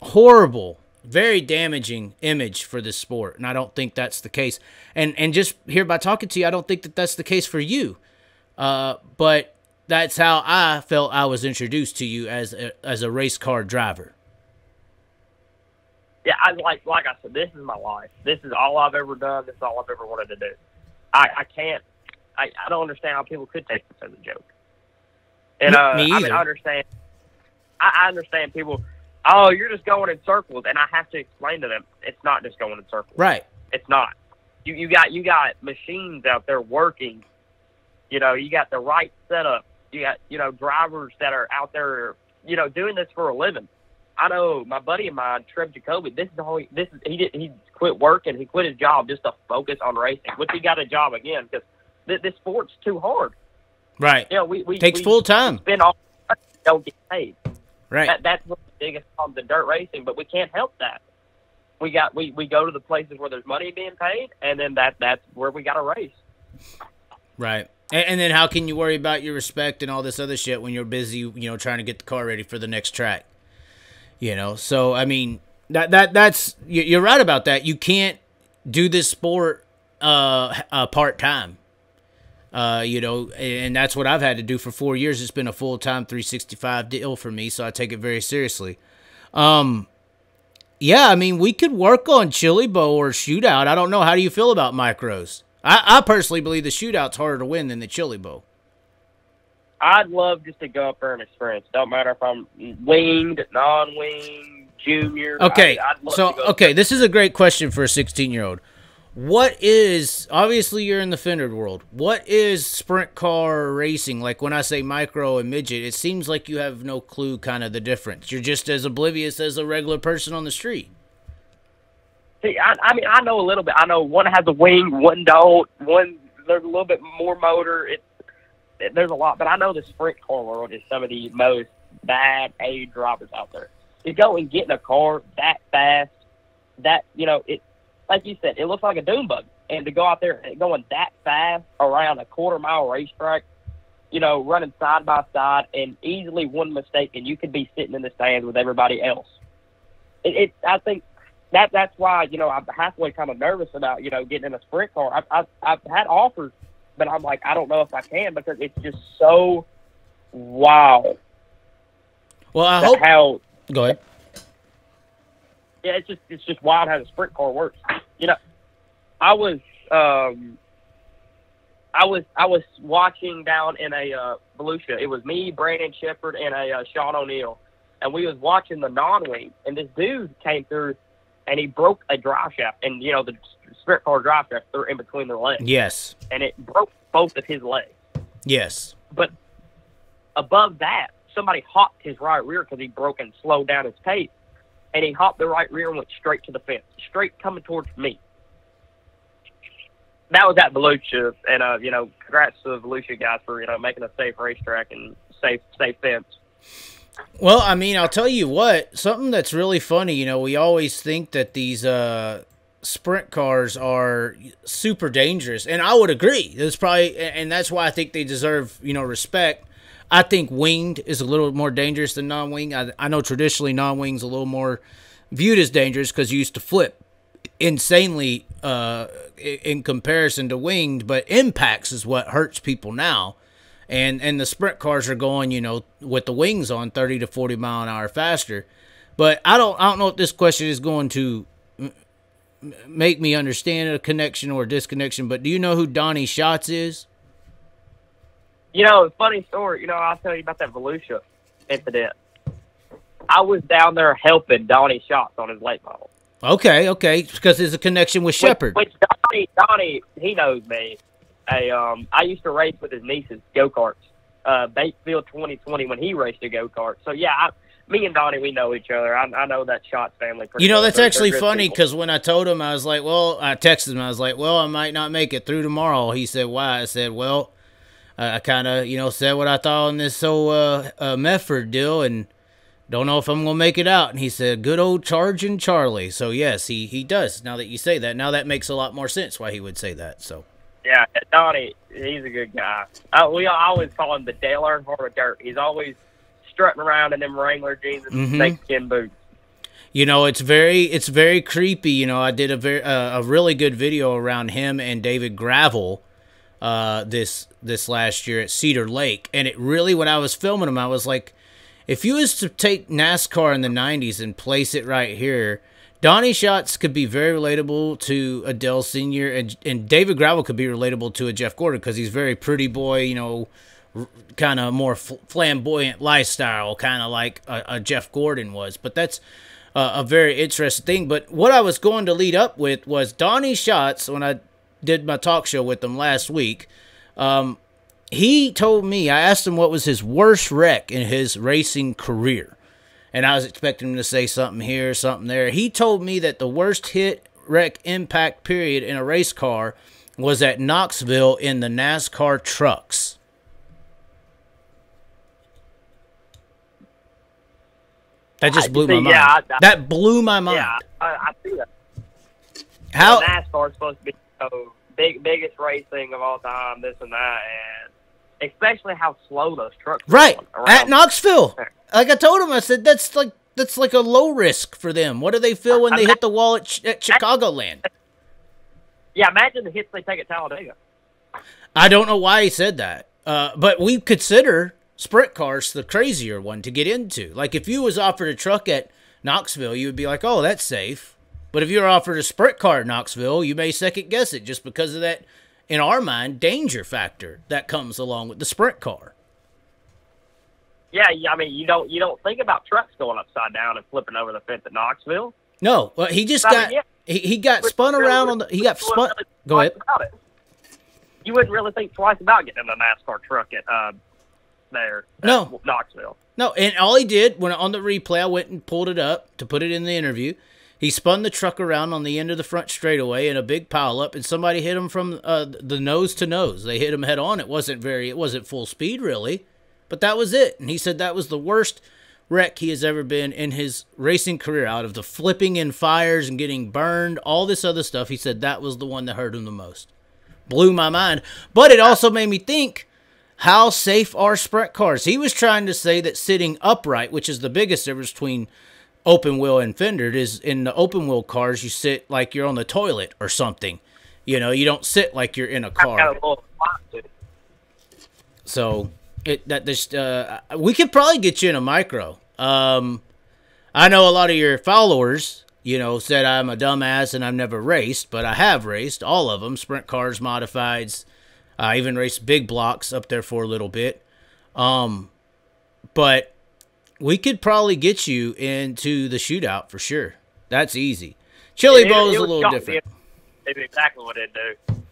horrible very damaging image for this sport, and I don't think that's the case. And and just here by talking to you, I don't think that that's the case for you. Uh, but that's how I felt I was introduced to you as a, as a race car driver. Yeah, I like like I said, this is my life. This is all I've ever done. This is all I've ever wanted to do. I, I can't. I, I don't understand how people could take this as a joke. And uh, Me I, mean, I understand. I, I understand people oh, you're just going in circles, and I have to explain to them it's not just going in circles. Right. It's not. You you got you got machines out there working. You know, you got the right setup. You got you know drivers that are out there, you know, doing this for a living. I know my buddy of mine, Trev Jacoby. This is all. He, this is he did. He quit working. He quit his job just to focus on racing. Which he got a job again because this sport's too hard. Right. You know, we we takes we full time. Spend all don't get paid. Right. That, that's one of the biggest problems in dirt racing, but we can't help that. We got we, we go to the places where there's money being paid, and then that that's where we got to race. Right. And, and then how can you worry about your respect and all this other shit when you're busy, you know, trying to get the car ready for the next track? You know, so I mean that that that's you're right about that. You can't do this sport uh, uh part time. Uh, you know, and that's what I've had to do for four years. It's been a full time 365 deal for me, so I take it very seriously. Um, yeah, I mean, we could work on Chili Bowl or Shootout. I don't know. How do you feel about micros? I, I personally believe the Shootout's harder to win than the Chili Bowl. I'd love just to go up there and experience. Don't matter if I'm winged, non-winged, junior. Okay, I, so okay, this is a great question for a 16 year old what is obviously you're in the fendered world. What is sprint car racing? Like when i say micro and midget it seems like you have no clue kind of the difference. You're just as oblivious as a regular person on the street. See i, I mean i know a little bit. I know one has a wing one don't one there's a little bit more motor. It, it there's a lot but i know the sprint car world is some of the most bad A drivers out there. To go and get in a car that fast that you know it like you said, it looks like a dune bug. And to go out there going that fast around a quarter mile racetrack, you know, running side by side, and easily one mistake, and you could be sitting in the stands with everybody else. It, it I think that that's why you know I'm halfway kind of nervous about you know getting in a sprint car. I've, I've I've had offers, but I'm like I don't know if I can because it's just so wow. Well, I hope how. Go ahead yeah, it's just it's just wild how the sprint car works. You know, I was um, I was I was watching down in a uh, Volusia. It was me, Brandon Sheppard, and a uh, Sean O'Neill, and we was watching the non-wing, and this dude came through, and he broke a drive shaft, and you know the sprint car drive shaft through in between their legs. Yes. And it broke both of his legs. Yes. But above that, somebody hopped his right rear because he broke and slowed down his pace and he hopped the right rear and went straight to the fence, straight coming towards me. That was at Volusia, and uh, you know, congrats to the Volusia guys for you know making a safe racetrack and safe safe fence. Well, I mean, I'll tell you what, something that's really funny. You know, we always think that these uh, sprint cars are super dangerous, and I would agree. That's probably, and that's why I think they deserve you know respect I think winged is a little more dangerous than non-wing. I, I know traditionally non-wing's a little more viewed as dangerous because you used to flip insanely uh, in comparison to winged, but impacts is what hurts people now. And and the sprint cars are going, you know, with the wings on 30 to 40 mile an hour faster. But I don't I don't know if this question is going to make me understand a connection or disconnection, but do you know who Donny Schatz is? You know, funny story. You know, I'll tell you about that Volusia incident. I was down there helping Donny Schatz on his late model. Okay, okay, because there's a connection with Sheppard. Which, which Donnie, Donnie, he knows me. Hey, um, I used to race with his nieces go karts. Uh, Batesville 2020 when he raced a go kart. So yeah, I, me and Donnie, we know each other. I, I know that Schatz family. Pretty You know, that's actually funny because when I told him, I was like, well, I texted him, I was like, well, I might not make it through tomorrow. He said, why? I said, well, I I kind of, you know, said what I thought on this whole uh, uh, Mefford deal and don't know if I'm going to make it out. And he said, good old charging Charlie. So, yes, he, he does. Now that you say that, now that makes a lot more sense why he would say that. So, Yeah, Donnie, he's a good guy. I, we always call him the Dale Earnhardt of dirt. He's always strutting around in them Wrangler jeans and Mhm. snakeskin boots. You know, it's very it's very creepy. You know, I did a very uh, a really good video around him and David Gravel uh, this this last year at Cedar Lake, and it really when I was filming him, I was like, if you was to take NASCAR in the '90s and place it right here. Donny Schatz could be very relatable to a Dale Senior, and and David Gravel could be relatable to a Jeff Gordon because he's very pretty boy, you know, kind of more fl- flamboyant lifestyle, kind of like a, a Jeff Gordon was. But that's uh, a very interesting thing. But what I was going to lead up with was Donny Schatz when I did my talk show with him last week. Um, he told me I asked him what was his worst wreck in his racing career, and I was expecting him to say something here, something there. He told me that the worst hit wreck impact period in a race car was at Knoxville in the NASCAR trucks. That just blew my mind. yeah, I- I- that blew my mind. Yeah, I, I see that. How? Well, NASCAR is supposed to be big, biggest racing of all time, this and that, and especially how slow those trucks are Right at Knoxville. Like I told him, I said that's like that's like a low risk for them. What do they feel when they hit the wall at, Ch- at Chicagoland? Yeah, imagine the hits they take at Talladega. I don't know why he said that, uh, but we consider sprint cars the crazier one to get into. Like if you was offered a truck at Knoxville, you would be like, "Oh, that's safe." But if you're offered a sprint car at Knoxville, you may second guess it just because of that, in our mind, danger factor that comes along with the sprint car. Yeah, I mean, you don't you don't think about trucks going upside down and flipping over the fence at Knoxville. No, well, he just I mean, got yeah. he, he got spun Really, around on the he got spun. really Go ahead. About it. You wouldn't really think twice about getting in a NASCAR truck at uh, there. at No. Knoxville. No, and all he did when on the replay, I went and pulled it up to put it in the interview. He spun the truck around on the end of the front straightaway in a big pileup, and somebody hit him from uh, the nose to nose. They hit him head on. It wasn't very, it wasn't full speed really, but that was it. And he said that was the worst wreck he has ever been in his racing career. Out of the flipping in fires and getting burned, all this other stuff, he said that was the one that hurt him the most. Blew my mind, but it also made me think how safe are sprint cars? He was trying to say that sitting upright, which is the biggest difference between open wheel and fendered, is in the open wheel cars you sit like you're on the toilet or something. You know, you don't sit like you're in a car. little spot to it. So it that this uh, we could probably get you in a micro. Um, I know a lot of your followers, you know, said I'm a dumbass and I've never raced, but I have raced all of them: sprint cars, modifieds. I even raced big blocks up there for a little bit. Um, but we could probably get you into the shootout for sure. That's easy. Chili It- bowl it is a little different. if- Maybe exactly what it'd do.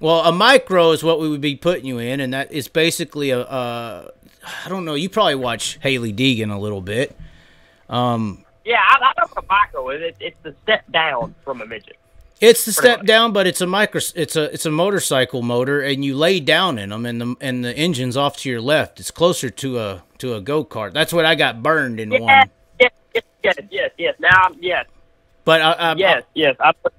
Well, a micro is what we would be putting you in, and that is basically a. a I don't know. You probably watch Hailie Deegan a little bit. Um, Yeah, I, I know what a micro is. It, it's the step down from a midget. It's the step much. down, but it's a micro. It's a it's a motorcycle motor, and you lay down in them, and the and the engine's off to your left. It's closer to a to a go kart. That's what I got burned in Yes, one. yes, yes, yes, yes, yes. Now, I'm- yes, But I, I, yes, yes. I know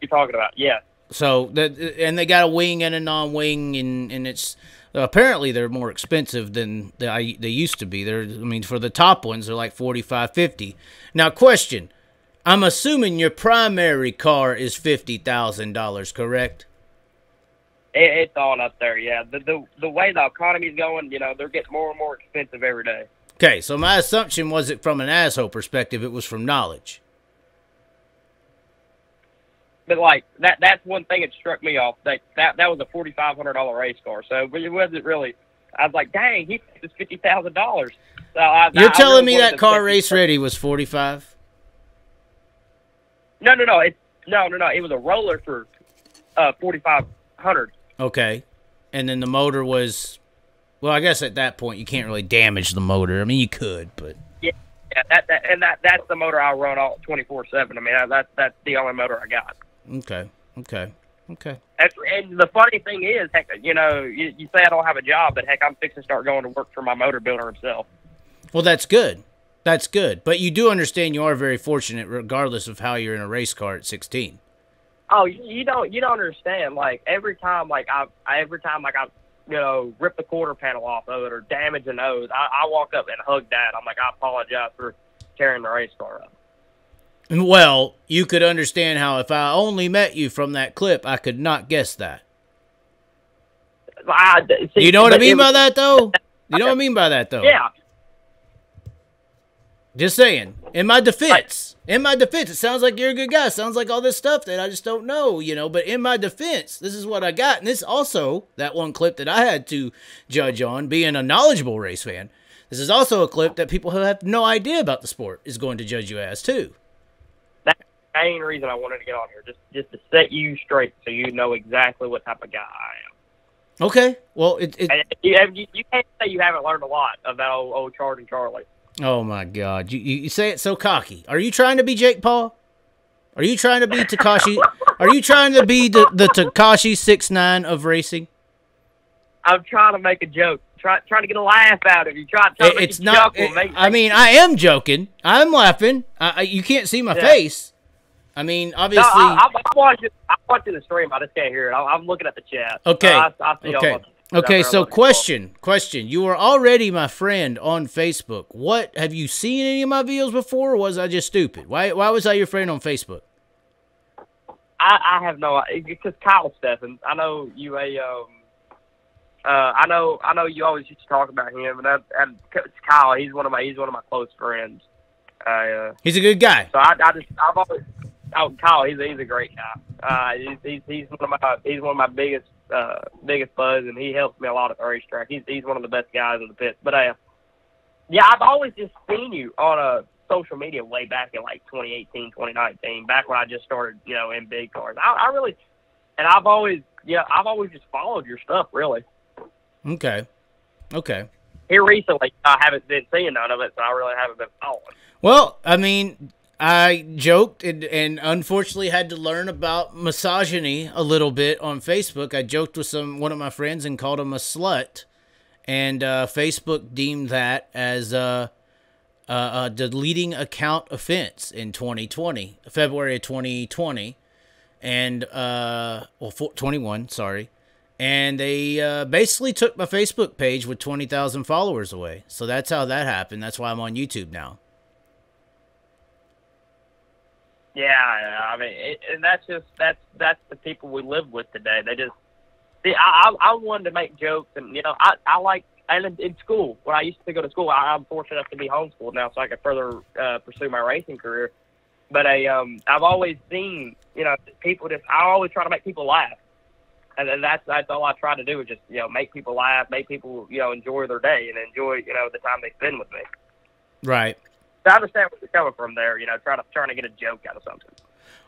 you're talking about. Yes. So that and they got a wing and a non-wing, and and it's apparently they're more expensive than they I- they used to be. They're I mean for the top ones they're like 45 50. Now question, I'm assuming your primary car is fifty thousand dollars, correct? It, it's on up there. Yeah. The, the the way the economy's going, you know, they're getting more and more expensive every day. Okay, so my assumption was it from an asshole perspective, it was from knowledge. but like that that's one thing that struck me off. That that that was a forty five hundred dollar race car. So but it wasn't really. I was like, dang, he us fifty thousand dollars. So I, You're I telling really me that car race ready was 45? No, no, no. It's no, no, no. It was a roller for uh forty five hundred. Okay. And then the motor was well, I guess at that point you can't really damage the motor. I mean, you could, but Yeah, that, that and that that's the motor I run all twenty four seven. I mean, that's that's the only motor I got. okay. Okay. Okay. That's, and the funny thing is, heck, you know, you, you say I don't have a job, but heck, I'm fixing to start going to work for my motor builder himself. Well, that's good. That's good. But you do understand you are very fortunate regardless of how you're in a race car at 16. Oh, you, don't you don't understand. Like every time, like I, every time, like I, you know, rip the quarter panel off of it or damage a nose, I, I walk up and hug Dad. I'm like, I apologize for tearing the race car up. Well, you could understand how if I only met you from that clip, I could not guess that. I, see, You know what I mean it by that, though? You know what I mean by that, though? Yeah, Just saying. In my defense, in my defense, it sounds like you're a good guy. Sounds like all this stuff that I just don't know, you know. But in my defense, this is what I got. And this also, that one clip that I had to judge on, being a knowledgeable race fan, this is also a clip that people who have no idea about the sport is going to judge you as, too. that's the main reason I wanted to get on here, just just to set you straight, so you know exactly what type of guy I am. Okay. Well, it, it you, you, you can't say you haven't learned a lot about old, old Charging Charlie. Oh my God. You, you, say it so cocky. Are you trying to be Jake Paul? Are you trying to be Tekashi? Are you trying to be the, the Tekashi six nine of racing? I'm trying to make a joke, try, trying to get a laugh out of you, try, try It- make it's not. it- I mean, I am joking. I'm laughing. I, I, you can't see my Yeah. face. I mean, no, obviously. I, I'm, I'm watching. I'm watching the stream. I just can't hear it. I'm, I'm looking at the chat. Okay. I, I see all okay. Okay. So, question. Question. You were already my friend on Facebook. What have you seen any of my videos before, or was I just stupid? Why? Why was I your friend on Facebook? I, I have no. Just Kyle Steffen. I know you a. Um, uh, I know. I know you always used to talk about him, and that, and it's Kyle. He's one of my. He's one of my close friends. Uh, He's a good guy. so I, I just. I've always. Oh, Kyle. He's he's a great guy. Uh, he's, he's he's one of my. He's one of my biggest uh biggest buzz, and he helps me a lot at the racetrack. He's he's one of the best guys in the pit. But uh, yeah, I've always just seen you on a social media way back in like 2018, 2019, back when I just started, you know, in big cars. I, I really, and I've always, yeah, I've always just followed your stuff. Really, Okay. Okay. here recently, I haven't been seeing none of it, so I really haven't been following. Well, I mean, I joked and, and unfortunately had to learn about misogyny a little bit on Facebook. I joked with some one of my friends and called him a slut, and uh, Facebook deemed that as a, a, a deleting account offense in 2020, February of 2020, and uh, well, four- 21, sorry. And they uh, basically took my Facebook page with 20,000 followers away. So that's how that happened. That's why I'm on YouTube now. Yeah, I mean, it, and that's just that's that's the people we live with today. They just see. I I, I wanted to make jokes, and you know, I I like and in, in school when I used to go to school, I, I'm fortunate enough to be homeschooled now, so I can further uh, pursue my racing career. But I um I've always seen you know people just I always try to make people laugh, and then that's that's all I try to do is just you know make people laugh, make people you know enjoy their day and enjoy you know the time they spend with me. Right. So I understand where you're coming from there. You know, trying to trying to get a joke out of something.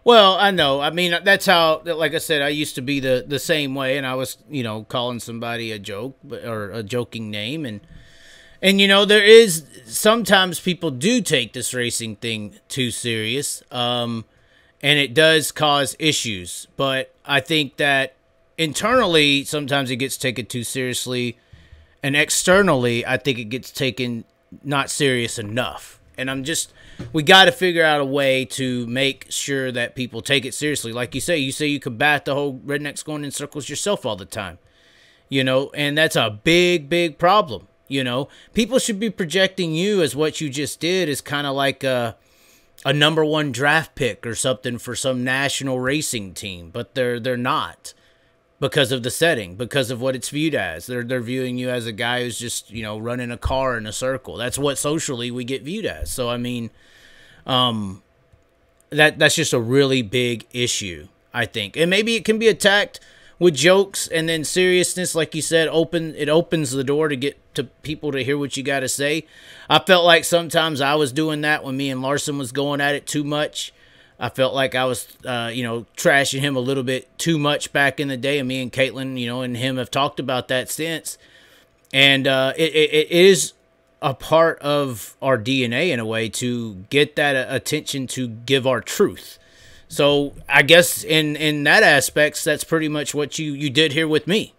Well, I know. I mean, that's how. Like I said, I used to be the the same way, and I was, you know, calling somebody a joke or a joking name, and and you know, there is sometimes people do take this racing thing too serious, um, and it does cause issues. But I think that internally, sometimes it gets taken too seriously, and externally, I think it gets taken not serious enough. And I'm just, we got to figure out a way to make sure that people take it seriously. Like you say, you say you combat the whole rednecks going in circles yourself all the time, you know, and that's a big, big problem. You know, people should be projecting you as what you just did is kind of like a, a number one draft pick or something for some national racing team, but they're they're not because of the setting, because of what it's viewed as. They're they're viewing you as a guy who's just you know running a car in a circle. That's what socially we get viewed as. So I mean, um, that that's just a really big issue. I think, and maybe it can be attacked with jokes and then seriousness, like you said. Open it opens the door to get to people to hear what you got to say. I felt like sometimes I was doing that when me and Larson was going at it too much. I felt like I was, uh, you know, trashing him a little bit too much back in the day, and me and Caitlin, you know, and him have talked about that since. And uh, it, it, it is a part of our DNA in a way to get that attention to give our truth. So I guess in in that aspects, that's pretty much what you you did here with me.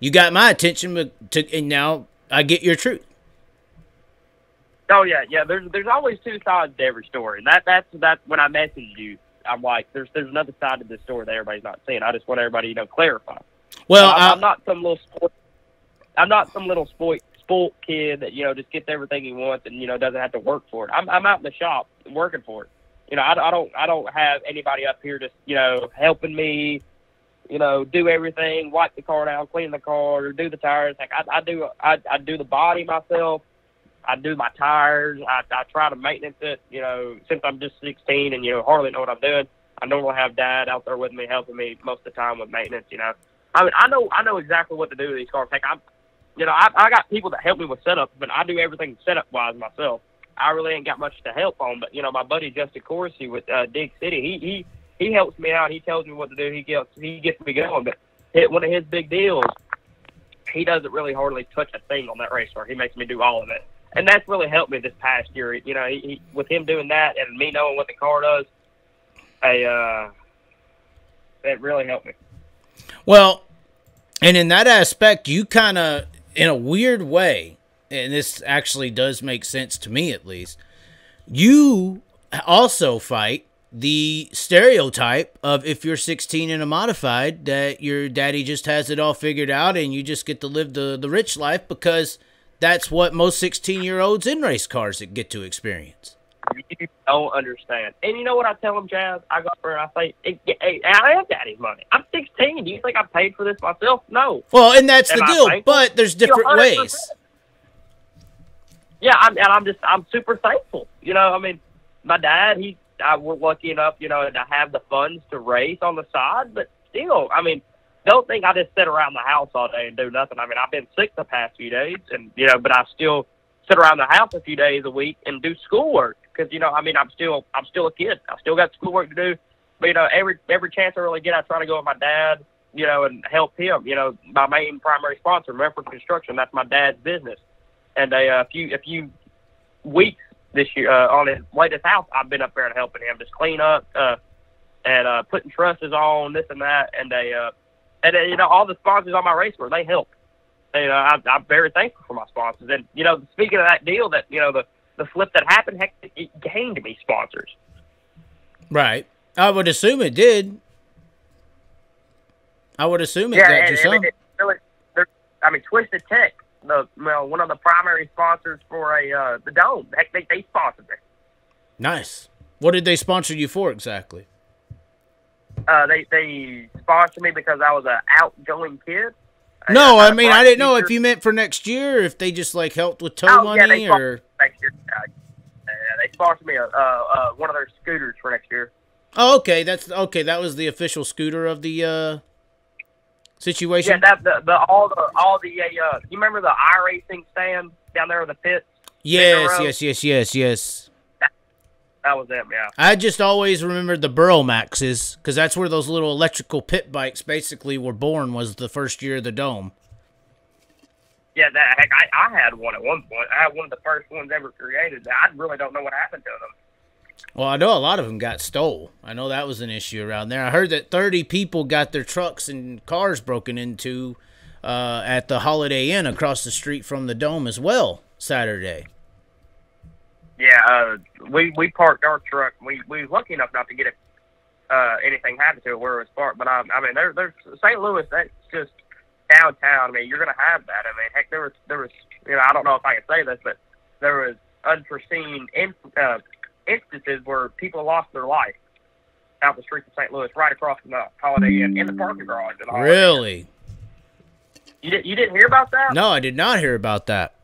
You got my attention, but to, and now I get your truth. Oh yeah, yeah. There's there's always two sides to every story. And that that's that's when I messaged you. I'm like, there's there's another side to this story that everybody's not seeing. I just want everybody you know clarify. Well, I'm, I, I'm not some little sport. I'm not some little spoilt spoilt kid that you know just gets everything he wants and you know doesn't have to work for it. I'm I'm out in the shop working for it. You know, I, I don't I don't have anybody up here just you know helping me. You know, do everything, wipe the car down, clean the car, do the tires. Like I, I do, I, I do the body myself. I do my tires. I, I try to maintenance it. You know, since I'm just 16 and you know hardly know what I'm doing, I normally have dad out there with me, helping me most of the time with maintenance. You know, I mean, I know I know exactly what to do with these cars. Like I'm, you know, I, I got people that help me with setup, but I do everything setup wise myself. I really ain't got much to help on, but you know, my buddy Justin Coursey with uh, Dig City, he he he helps me out. He tells me what to do. He gets he gets me going. But hit one of his big deals, he doesn't really hardly touch a thing on that race car. He makes me do all of it and that's really helped me this past year. You know, he, he, with him doing that and me knowing what the car does, I uh, it really helped me. Well, and in that aspect, you kind of, in a weird way, and this actually does make sense to me at least. You also fight the stereotype of if you're 16 and a modified that your daddy just has it all figured out and you just get to live the the rich life because that's what most 16 year olds in race cars get to experience. You don't understand. And you know what I tell them, Jazz? I go for I say, hey, I have daddy's money. I'm 16. Do you think I paid for this myself? No. Well, and that's Am the deal. But there's different ways. Yeah, I'm, and I'm just I'm super thankful. You know, I mean, my dad, he I was lucky enough, you know, to have the funds to race on the side, but still, I mean, don't think I just sit around the house all day and do nothing. I mean, I've been sick the past few days, and you know, but I still sit around the house a few days a week and do schoolwork because you know, I mean, I'm still I'm still a kid. I still got schoolwork to do. But you know, every every chance I really get, I try to go with my dad, you know, and help him. You know, my main primary sponsor, Memphis Construction, that's my dad's business. And a, a few a few weeks this year uh, on his latest house, I've been up there and helping him just clean up uh, and uh, putting trusses on this and that, and they. Uh, and uh, you know all the sponsors on my race car they help. You know, I'm, I'm very thankful for my sponsors. And you know, speaking of that deal, that you know the the flip that happened, heck, it gained me sponsors. Right. I would assume it did. I would assume it yeah, got and, you some. And it, really, I mean, Twisted Tech, the well, one of the primary sponsors for a uh, the dome. Heck, they they sponsored me. Nice. What did they sponsor you for exactly? Uh, they they sponsored me because I was an outgoing kid. No, I, I mean I didn't know if you meant for next year, if they just like helped with tow oh, money yeah, or. Next year, uh, they sponsored me a, uh, uh, one of their scooters for next year. Oh, okay. That's okay. That was the official scooter of the uh, situation. Yeah, that the, the all the all the uh, you remember the iRacing stand down there in the pits? Yes, yes, yes, yes, yes. That was them, yeah. I just always remembered the Burromaxes because that's where those little electrical pit bikes basically were born. Was the first year of the dome. Yeah, that heck, I, I had one at one point. I had one of the first ones ever created. I really don't know what happened to them. Well, I know a lot of them got stole. I know that was an issue around there. I heard that 30 people got their trucks and cars broken into uh, at the Holiday Inn across the street from the dome as well Saturday yeah, uh, we we parked our truck. We we was lucky enough not to get it uh, anything happen to it where it was parked. But um, I mean, there there's St. Louis. That's just downtown. I mean, you're gonna have that. I mean, heck, there was there was you know I don't know if I can say this, but there was unforeseen in, uh, instances where people lost their life out the streets of St. Louis, right across from the Holiday Inn in the parking garage. Really? You you didn't hear about that? No, I did not hear about that.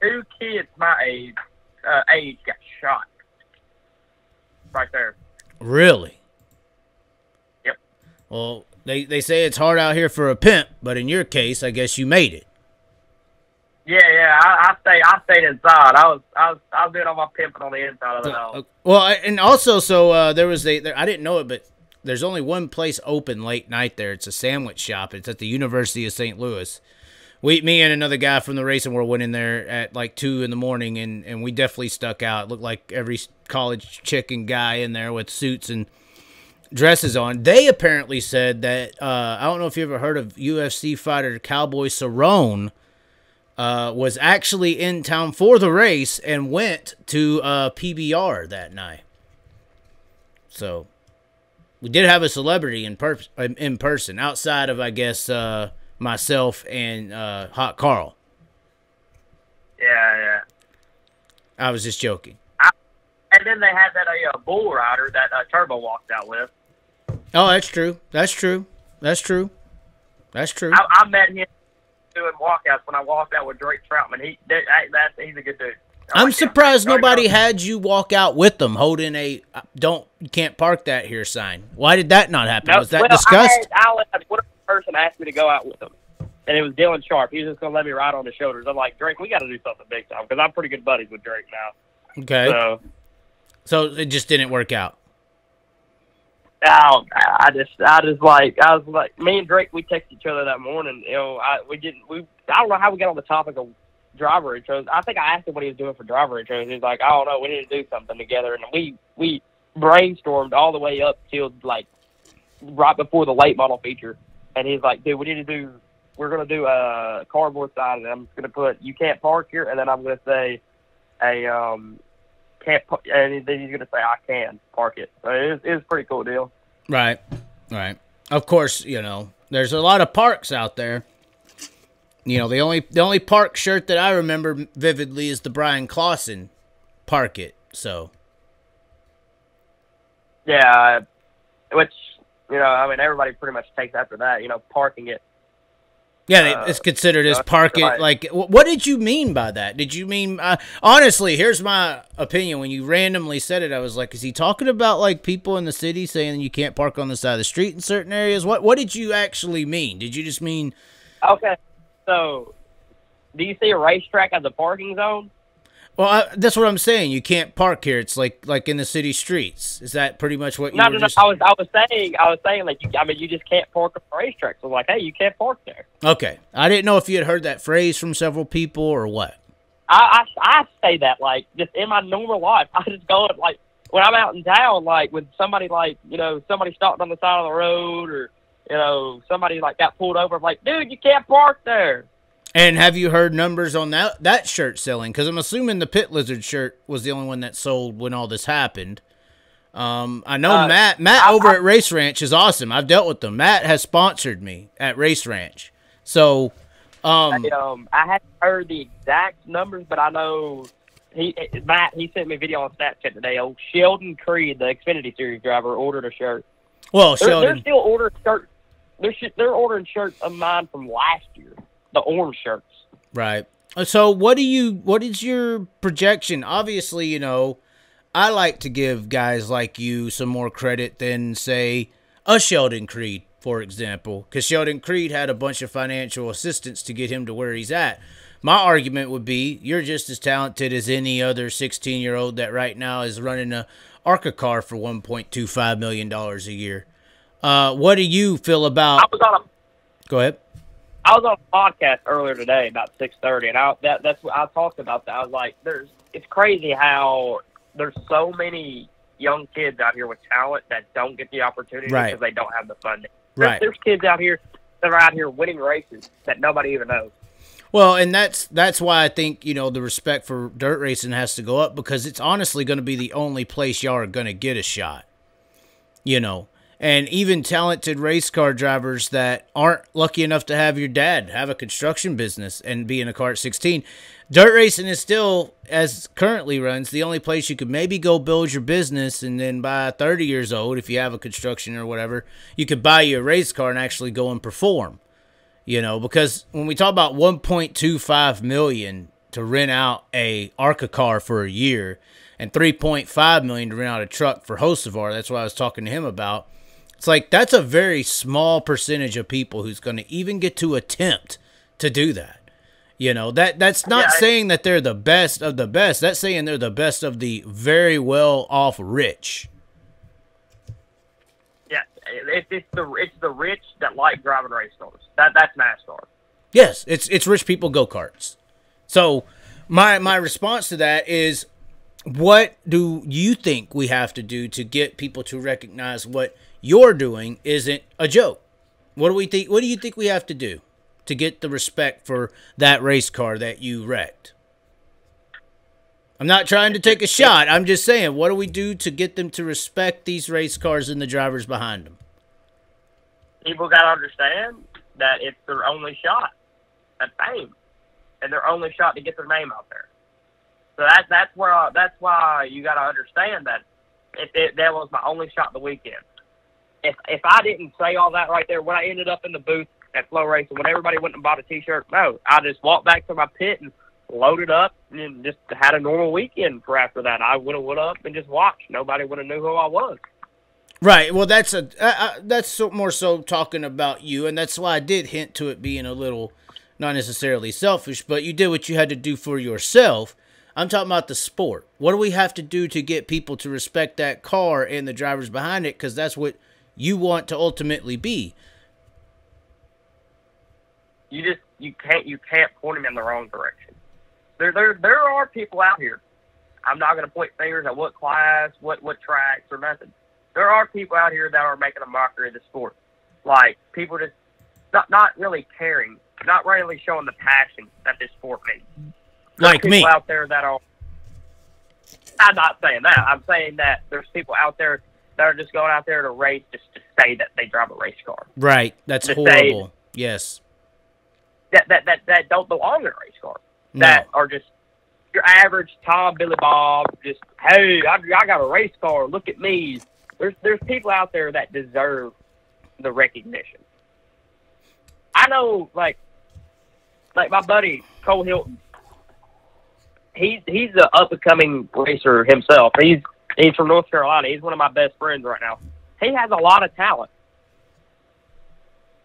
Two kids my age uh, age got shot right there. Really? Yep. Well, they they say it's hard out here for a pimp, but in your case, I guess you made it. Yeah, yeah. I, I stay. I stayed inside. I was. I was. I was doing all my pimping on the inside of the house. Uh, Well, I- and also, so uh, there was a. There, I didn't know it, but there's only one place open late night there. It's a sandwich shop. It's at the University of St. Louis. We, me, and another guy from the racing world went in there at like two in the morning, and and we definitely stuck out. It looked like every college chick and guy in there with suits and dresses on. They apparently said that uh, I don't know if you ever heard of UFC fighter Cowboy Cerrone uh, was actually in town for the race and went to uh, PBR that night. So we did have a celebrity in per- in person outside of I guess uh, myself and uh, Hot Carl. Yeah, yeah. I was just joking. I, And then they had that uh, bull rider that uh, Turbo walked out with. Oh, that's true. That's true. That's true. That's true. I, I met him doing walkouts when I walked out with Drake Troutman. He that, that's he's a good dude. I I'm like surprised nobody had you walk out with them holding a uh, "Don't you can't park that here" sign. Why did that not happen? No, was that well, discussed? I had, I had person asked me to go out with him, and it was Dylan Sharp. He was just gonna let me ride on his shoulders. I'm like, Drake, we got to do something big time because I'm pretty good buddies with Drake now. Okay, So, so it just didn't work out. oh, I just, I just like, I was like, me and Drake, we texted each other that morning. You know, I we didn't, we, I don't know how we got on the topic of driver intros. I think I asked him what he was doing for driver intros. He was like, I don't know, we need to do something together, and we we brainstormed all the way up till like right before the late model feature, and he's like, dude, we need to do. We're gonna do a cardboard sign, and I'm just gonna put "You can't park here," and then I'm gonna say, "A um, can't," pa- and then he's gonna say, "I can park it." So it was, it was a pretty cool deal. Right, right. Of course, you know there's a lot of parks out there. You know the only the only park shirt that I remember vividly is the Bryan Clauson park it. So Yeah, which you know, I mean, everybody pretty much takes after that. You know, parking it. Yeah, Uh, it's considered as park it. right. Like, what did you mean by that? Did you mean uh, honestly? Here's my opinion. When you randomly said it, I was like, "Is he talking about like people in the city saying you can't park on the side of the street in certain areas?" What What did you actually mean? Did you just mean? Okay, so do you see a racetrack as a parking zone? Well, I, that's what I'm saying. You can't park here. It's like like in the city streets. Is that pretty much what you No, were no, no. I was, I was saying, I was saying, like, you, I mean, you just can't park at the racetrack. So, like, hey, you can't park there. Okay, I didn't know if you had heard that phrase from several people or what. I, I, I say that, like, just in my normal life. I just go, like, when I'm out in town, like, when somebody, like, you know, somebody stopped on the side of the road or, you know, somebody, like, got pulled over. I'm like, dude, you can't park there. And have you heard numbers on that that shirt selling? Because I'm assuming the Pit Lizard shirt was the only one that sold when all this happened. Um, I know Uh, Matt. Matt I- over I- at Race Ranch is awesome. I've dealt with them. Matt has sponsored me at Race Ranch. So, um, I, um, I haven't heard the exact numbers, but I know he Matt. He sent me a video on Snapchat today. Old Sheldon Creed, the Xfinity Series driver, ordered a shirt. well, They're, they're still ordering shirts. They're sh- they're ordering shirts of mine from last year, the orange shirts. Right. Uh, So what do you what is your projection? Obviously, you know, I like to give guys like you some more credit than say a Sheldon Creed, for example, cuz Sheldon Creed had a bunch of financial assistance to get him to where he's at. My argument would be you're just as talented as any other 16-year-old that right now is running a ARCA car for 1.25 million dollars a year. Uh, what do you feel I about was on a Go ahead. I was on a podcast earlier today about six thirty, and I that that's what I talked about. That I was like, "There's it's crazy how there's so many young kids out here with talent that don't get the opportunity Right. because they don't have the funding. There's, Right. there's kids out here that are out here winning races that nobody even knows. Well, and that's that's why I think you know the respect for dirt racing has to go up because it's honestly going to be the only place y'all are going to get a shot. You know, and even talented race car drivers that aren't lucky enough to have your dad have a construction business and be in a car at 16. Dirt racing is still, as currently runs, the only place you could maybe go build your business and then by 30 years old, if you have a construction or whatever, you could buy you a race car and actually go and perform you know because when we talk about 1.25 million to rent out a arca car for a year and 3.5 million to rent out a truck for Hocevar, that's what I was talking to him about It's like that's a very small percentage of people who's going to even get to attempt to do that. You know, that that's not Yeah, saying that they're the best of the best. That's saying they're the best of the very well off rich. Yeah, it, it's the it's the rich that like driving race cars. That that's NASCAR. Yes, it's it's rich people go karts. So my my response to that is what do you think we have to do to get people to recognize what you're doing isn't a joke? What do we think what do you think we have to do to get the respect for that race car that you wrecked? I'm not trying to take a shot. I'm just saying, what do we do to get them to respect these race cars and the drivers behind them? People got to understand that it's their only shot at fame, and their only shot to get their name out there. So that that's where I, that's why you got to understand that if it, that was my only shot the weekend. If if I didn't say all that right there when I ended up in the booth at FloRacing, when everybody went and bought a T-shirt, no, I just walked back to my pit and loaded up and just had a normal weekend for after that. I would have went up and just watched. Nobody would have knew who I was. Right. Well, that's a uh, uh, that's so, more so talking about you, and that's why I did hint to it being a little not necessarily selfish, but you did what you had to do for yourself. I'm talking about the sport. What do we have to do to get people to respect that car and the drivers behind it? Because that's what you want to ultimately be. you just you can't you can't point them in the wrong direction. There there there are people out here. I'm not going to point fingers at what class, what what tracks or nothing. There are people out here that are making a mockery of the sport. Like people just not not really caring, not really showing the passion that this sport needs. Like people me. out there that are. I'm not saying that. I'm saying that there's people out there that are just going out there to race just to say that they drive a race car. Right. That's To say- horrible. Yes. that that that, that don't belong in a race car. No. That are just your average Tom Billy Bob. Just hey, I, I got a race car. Look at me. There's there's people out there that deserve the recognition. I know, like like my buddy Cole Hilton. He's he's an up and coming racer himself. He's he's from North Carolina. He's one of my best friends right now. He has a lot of talent,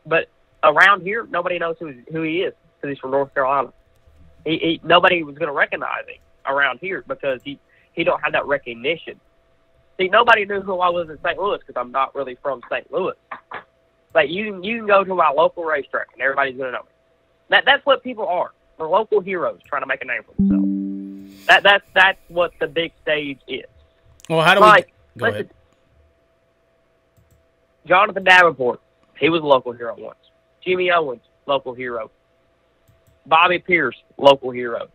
but around here, nobody knows who who he is because he's from North Carolina. He, he nobody was going to recognize him around here because he he don't have that recognition. See, nobody knew who I was in St. Louis because I'm not really from St. Louis. Like you you can go to my local racetrack and everybody's going to know me. That that's what people are. They're local heroes trying to make a name for themselves. That that's that's what the big stage is. Well, how do Like, we go listen, ahead? Jonathan Davenport, he was a local hero once. Jimmy Owens, local hero. Bobby Pierce, local hero.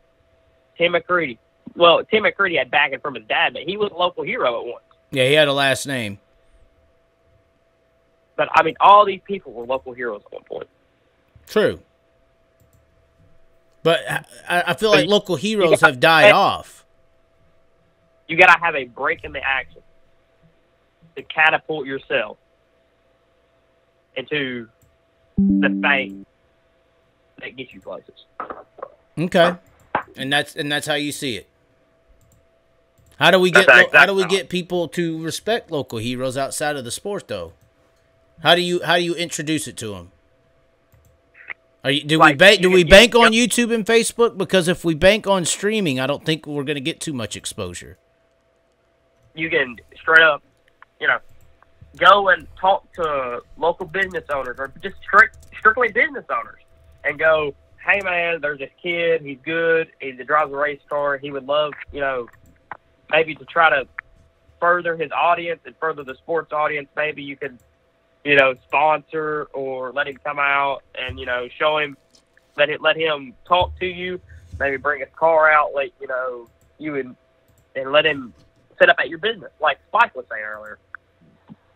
Tim McCreadie. Well, Tim McCreadie had backing from his dad, but he was a local hero at once. Yeah, he had a last name. But I mean, all these people were local heroes at one point. True. But I, I feel like local heroes got- have died off. You got to have a break in the action to catapult yourself into the fame that gets you places. Okay. And that's and that's how you see it. How do we get how do we get people to respect local heroes outside of the sport though? How do you how do you introduce it to them? Are you, do we Like, bank do we bank on YouTube and Facebook because if we bank on streaming, I don't think we're going to get too much exposure. You can straight up, you know, go and talk to local business owners or just strict, strictly business owners and go, hey man, there's this kid, he's good, he drives a race car, he would love, you know, maybe to try to further his audience and further the sports audience, maybe you could, you know, sponsor or let him come out and, you know, show him, let it, let him talk to you, maybe bring his car out, like, you know, you would, and let him set up at your business, like Spike was saying earlier.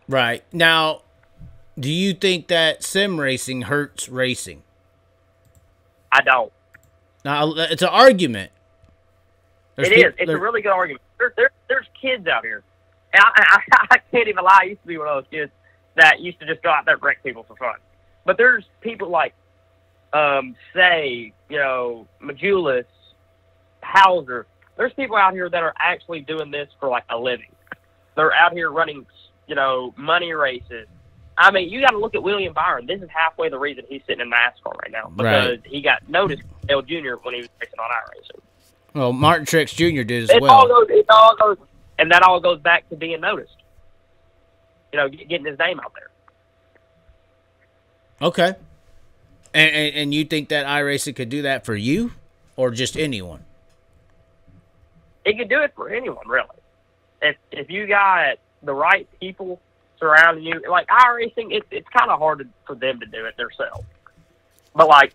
Right. Now, do you think that sim racing hurts racing? I don't. Now, it's an argument. There's It is. It's there- a really good argument. There, there, there's kids out here, and I, I, I can't even lie. I used to be one of those kids that used to just go out there and wreck people for fun. But there's people like, um, say, you know, Majulis, Hauser. There's people out here that are actually doing this for like a living. They're out here running, you know, money races I mean, you got to look at William Byron. This is halfway the reason he's sitting in NASCAR right now because Right. he got noticed L Junior when he was racing on iRacing. Well, Martin Truex Jr. did as It well. all goes. It all goes, and that all goes back to being noticed. You know, getting his name out there. Okay. And, and and you think that iRacing could do that for you, or just anyone? It could do it for anyone, really. If if you got the right people surrounding you, like iRacing, it's it's kind of hard to, for them to do it themselves. But like,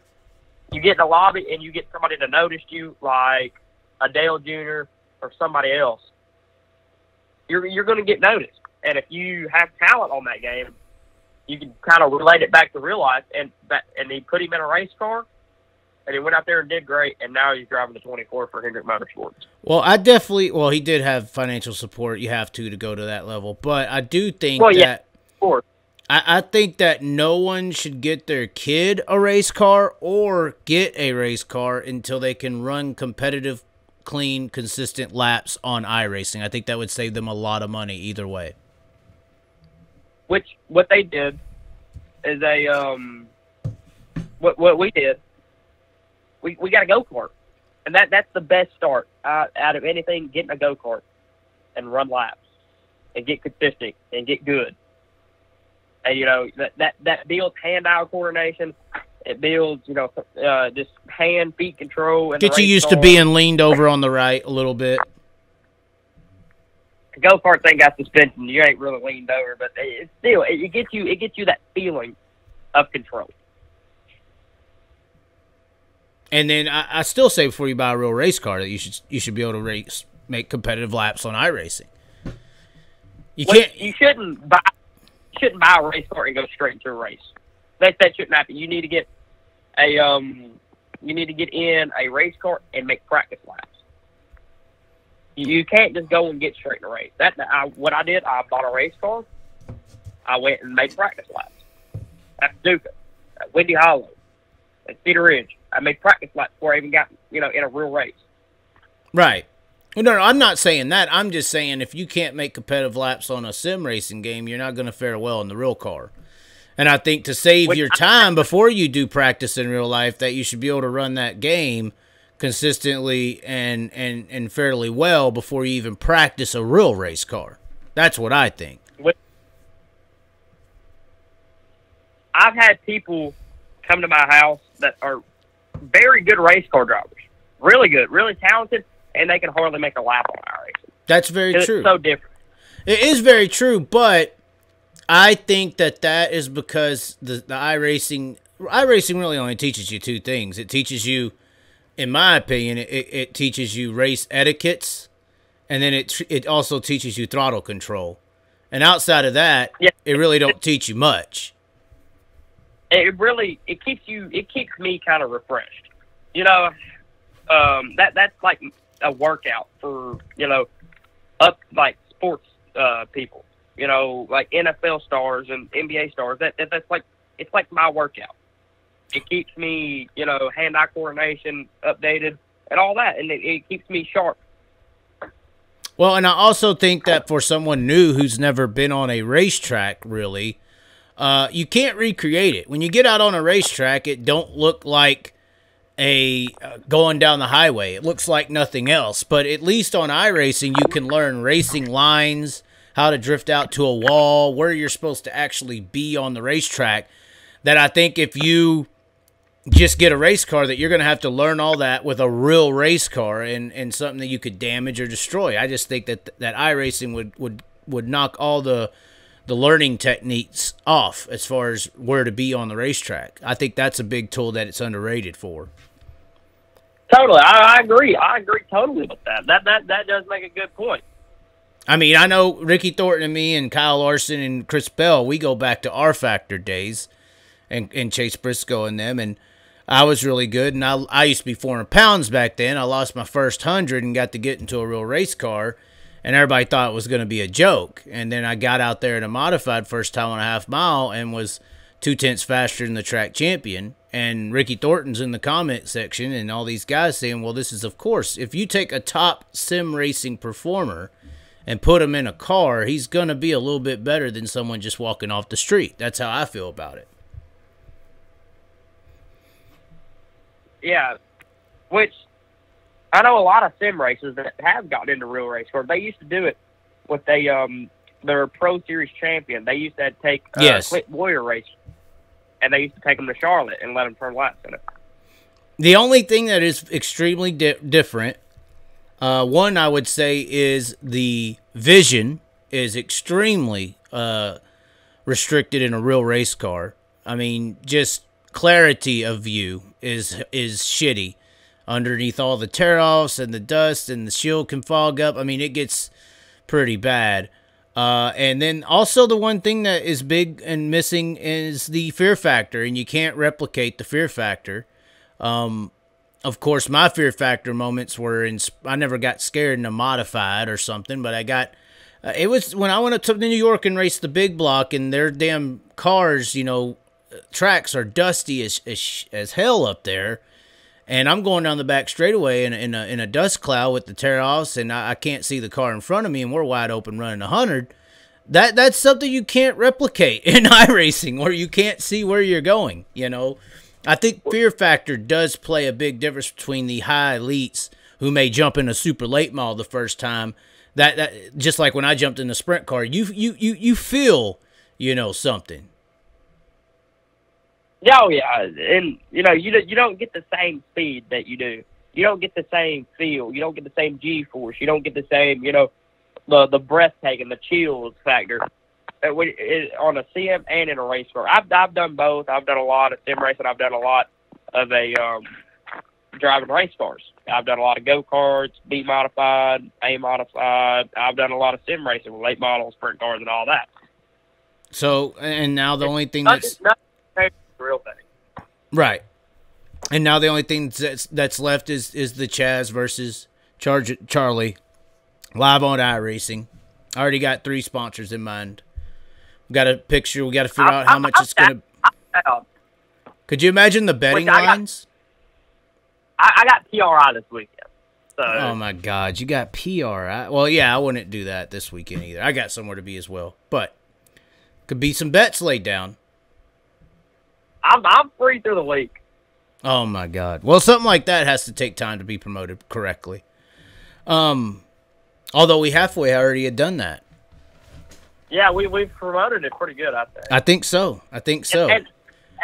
you get in the lobby and you get somebody to notice you, like a Dale Jr. or somebody else. You're you're going to get noticed, and if you have talent on that game, you can kind of relate it back to real life. And and he put him in a race car, and he went out there and did great, and now he's driving the 24 for Hendrick Motorsports. Well, I definitely. Well, he did have financial support. You have to to go to that level, but I do think Well, yeah. that Of course. I, I think that no one should get their kid a race car or get a race car until they can run competitive, clean, consistent laps on iRacing. I think that would save them a lot of money either way. which what they did is a um what what we did we we got a go kart and that that's the best start uh, out of anything getting a go kart and run laps and get consistent and get good. And you know that that that builds hand eye coordination. It builds you know uh, just hand feet control and Get you used to being leaned over on the right a little bit. go kart thing got suspension you ain't really leaned over but it, it still it, it gets you it gets you that feeling of control And then I, I still say before you buy a real race car that you should you should be able to race make competitive laps on iRacing. You Well, can't. you shouldn't buy you shouldn't buy a race car and go straight to a race. That that shouldn't happen. You need to get a um you need to get in a race car and make practice laps. You, can't just go and get straight in a race. That I, what I did, I bought a race car. I went and made practice laps. At Paducah, at Windy Hollow, at Cedar Ridge. I made practice laps before I even got you know in a real race. Right. Well, no, no, I'm not saying that. I'm just saying if you can't make competitive laps on a sim racing game, you're not going to fare well in the real car. And I think to save Which your I- time before you do practice in real life, that you should be able to run that game consistently and and and fairly well before you even practice a real race car. That's what I think. I've had people come to my house that are very good race car drivers, really good, really talented, and they can hardly make a lap on iRacing. That's very It's true. so different. It is very true, but I think that that is because the the iRacing iRacing really only teaches you two things. It teaches you, in my opinion, it, it teaches you race etiquettes, and then it it also teaches you throttle control. And outside of that, Yeah. it really don't teach you much. It really it keeps you it keeps me kind of refreshed. You know, um, that that's like a workout for you know up like sports uh, people. You know, like NFL stars and NBA stars. That, that that's like it's like my workout. It keeps me, you know, hand-eye coordination updated and all that, and it, it keeps me sharp. Well, and I also think that for someone new who's never been on a racetrack, really, uh, you can't recreate it. When you get out on a racetrack, it don't look like a uh, going down the highway. It looks like nothing else. But at least on iRacing, you can learn racing lines, how to drift out to a wall, where you're supposed to actually be on the racetrack. That I think if you just get a race car that you're going to have to learn all that with a real race car and, and something that you could damage or destroy. I just think that that iRacing would, would would knock all the the learning techniques off as far as where to be on the racetrack. I think that's a big tool that it's underrated for. Totally, I, I agree. I agree totally with that. That that that does make a good point. I mean, I know Ricky Thornton and me and Kyle Larson and Chris Bell, we go back to R Factor days and, and Chase Briscoe and them. And I was really good. And I, I used to be 400 pounds back then. I lost my first 100 and got to get into a real race car. And everybody thought it was going to be a joke. And then I got out there in a modified first time on a half mile and was two tenths faster than the track champion. And Ricky Thornton's in the comment section and all these guys saying, well, this is, of course, if you take a top sim racing performer and put him in a car, he's going to be a little bit better than someone just walking off the street. That's how I feel about it. Yeah, which I know a lot of sim racers that have gotten into real race cars. They used to do it with they um their Pro Series champion. They used to take uh, Yes. Clint Warrior race, and they used to take them to Charlotte and let them turn laps in it. The only thing that is extremely di- different, uh, one I would say is the vision is extremely uh, restricted in a real race car. I mean, just clarity of view is is shitty underneath all the tear offs and the dust and the shield can fog up. I mean, it gets pretty bad. Uh, and then also the one thing that is big and missing is the fear factor, and you can't replicate the fear factor. Um, of course, my fear factor moments were in. I never got scared in a modified or something, but I got. Uh, it was when I went up to New York and raced the big block, and their damn cars, you know, tracks are dusty as as, as hell up there. And I'm going down the back straightaway in in a, in a dust cloud with the tear offs, and I, I can't see the car in front of me, and we're wide open running 100. That that's something you can't replicate in iRacing, where you can't see where you're going. You know, I think fear factor does play a big difference between the high elites who may jump in a super late model the first time. That that just like when I jumped in the sprint car, you you you you feel you know something. Yeah, oh yeah, and you know you don't- you don't get the same speed that you do. You don't get the same feel. You don't get the same G force. You don't get the same you know the the breathtaking, the chills factor. When- it- on a sim and in a race car. I've I've done both. I've done a lot of sim racing. I've done a lot of a um, driving race cars. I've done a lot of go karts, B modified, A modified. I've done a lot of sim racing with late models, sprint cars, and all that. So and now the only thing that's nothing real thing. Right. And now the only thing that's that's left is is the Chaz versus Charge Charlie live on iRacing. I already got three sponsors in mind. We got a picture. We got to figure I'm- out how I'm- much I'm it's gonna. Uh, Could you imagine the betting Which I got- lines? I, I got PRI this weekend. So Oh my God, you got PRI. Well, yeah, I wouldn't do that this weekend either. I got somewhere to be as well, but could be some bets laid down. I'm I'm free through the week. Oh my god. Well, something like that has to take time to be promoted correctly. Um although we halfway already had done that. Yeah, we we've promoted it pretty good, I think. I think so. I think so. And,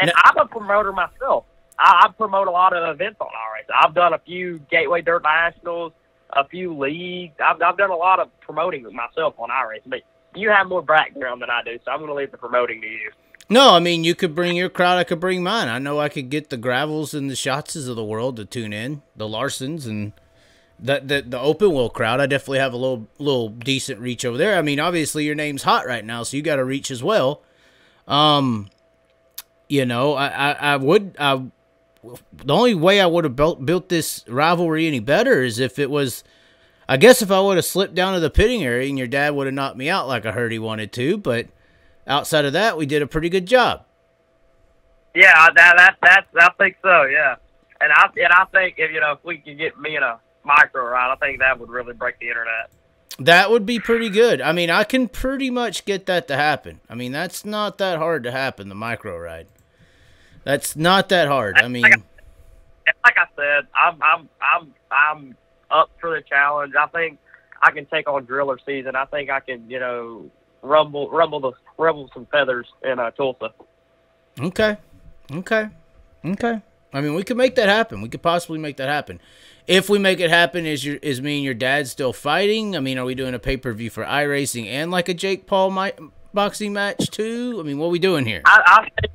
and No- I'm a promoter myself. I, I promote a lot of events on RS. I've done a few Gateway Dirt Nationals, a few leagues. I've I've done a lot of promoting myself on iRace. But you have more background than I do, so I'm going to leave the promoting to you. No, I mean you could bring your crowd, I could bring mine. I know I could get the gravels and the Schatzes of the world to tune in, the Larsons and the, the the open wheel crowd. I definitely have a little little decent reach over there. I mean, obviously your name's hot right now, so you got to reach as well. Um, you know, I I, I would I the only way I would have built built this rivalry any better is if it was. I guess if I would have slipped down to the pitting area and your dad would have knocked me out like I heard he wanted to, but outside of that, we did a pretty good job. Yeah, that that that's I think so. Yeah, and I and I think if you know if we could get me in a micro ride, I think that would really break the internet. That would be pretty good. I mean, I can pretty much get that to happen. I mean, that's not that hard to happen, the micro ride. That's not that hard. I mean, And like I said, I'm I'm I'm I'm up for the challenge. I think I can take on Driller season. I think I can you know rumble rumble the rumble some feathers in uh, Tulsa. okay. Okay. Okay. I mean, we could make that happen. We could possibly make that happen. If we make it happen, is your is me and your dad still fighting? I mean, are we doing a pay per view for iRacing and like a Jake Paul mi- boxing match too? I mean, what are we doing here? I, I think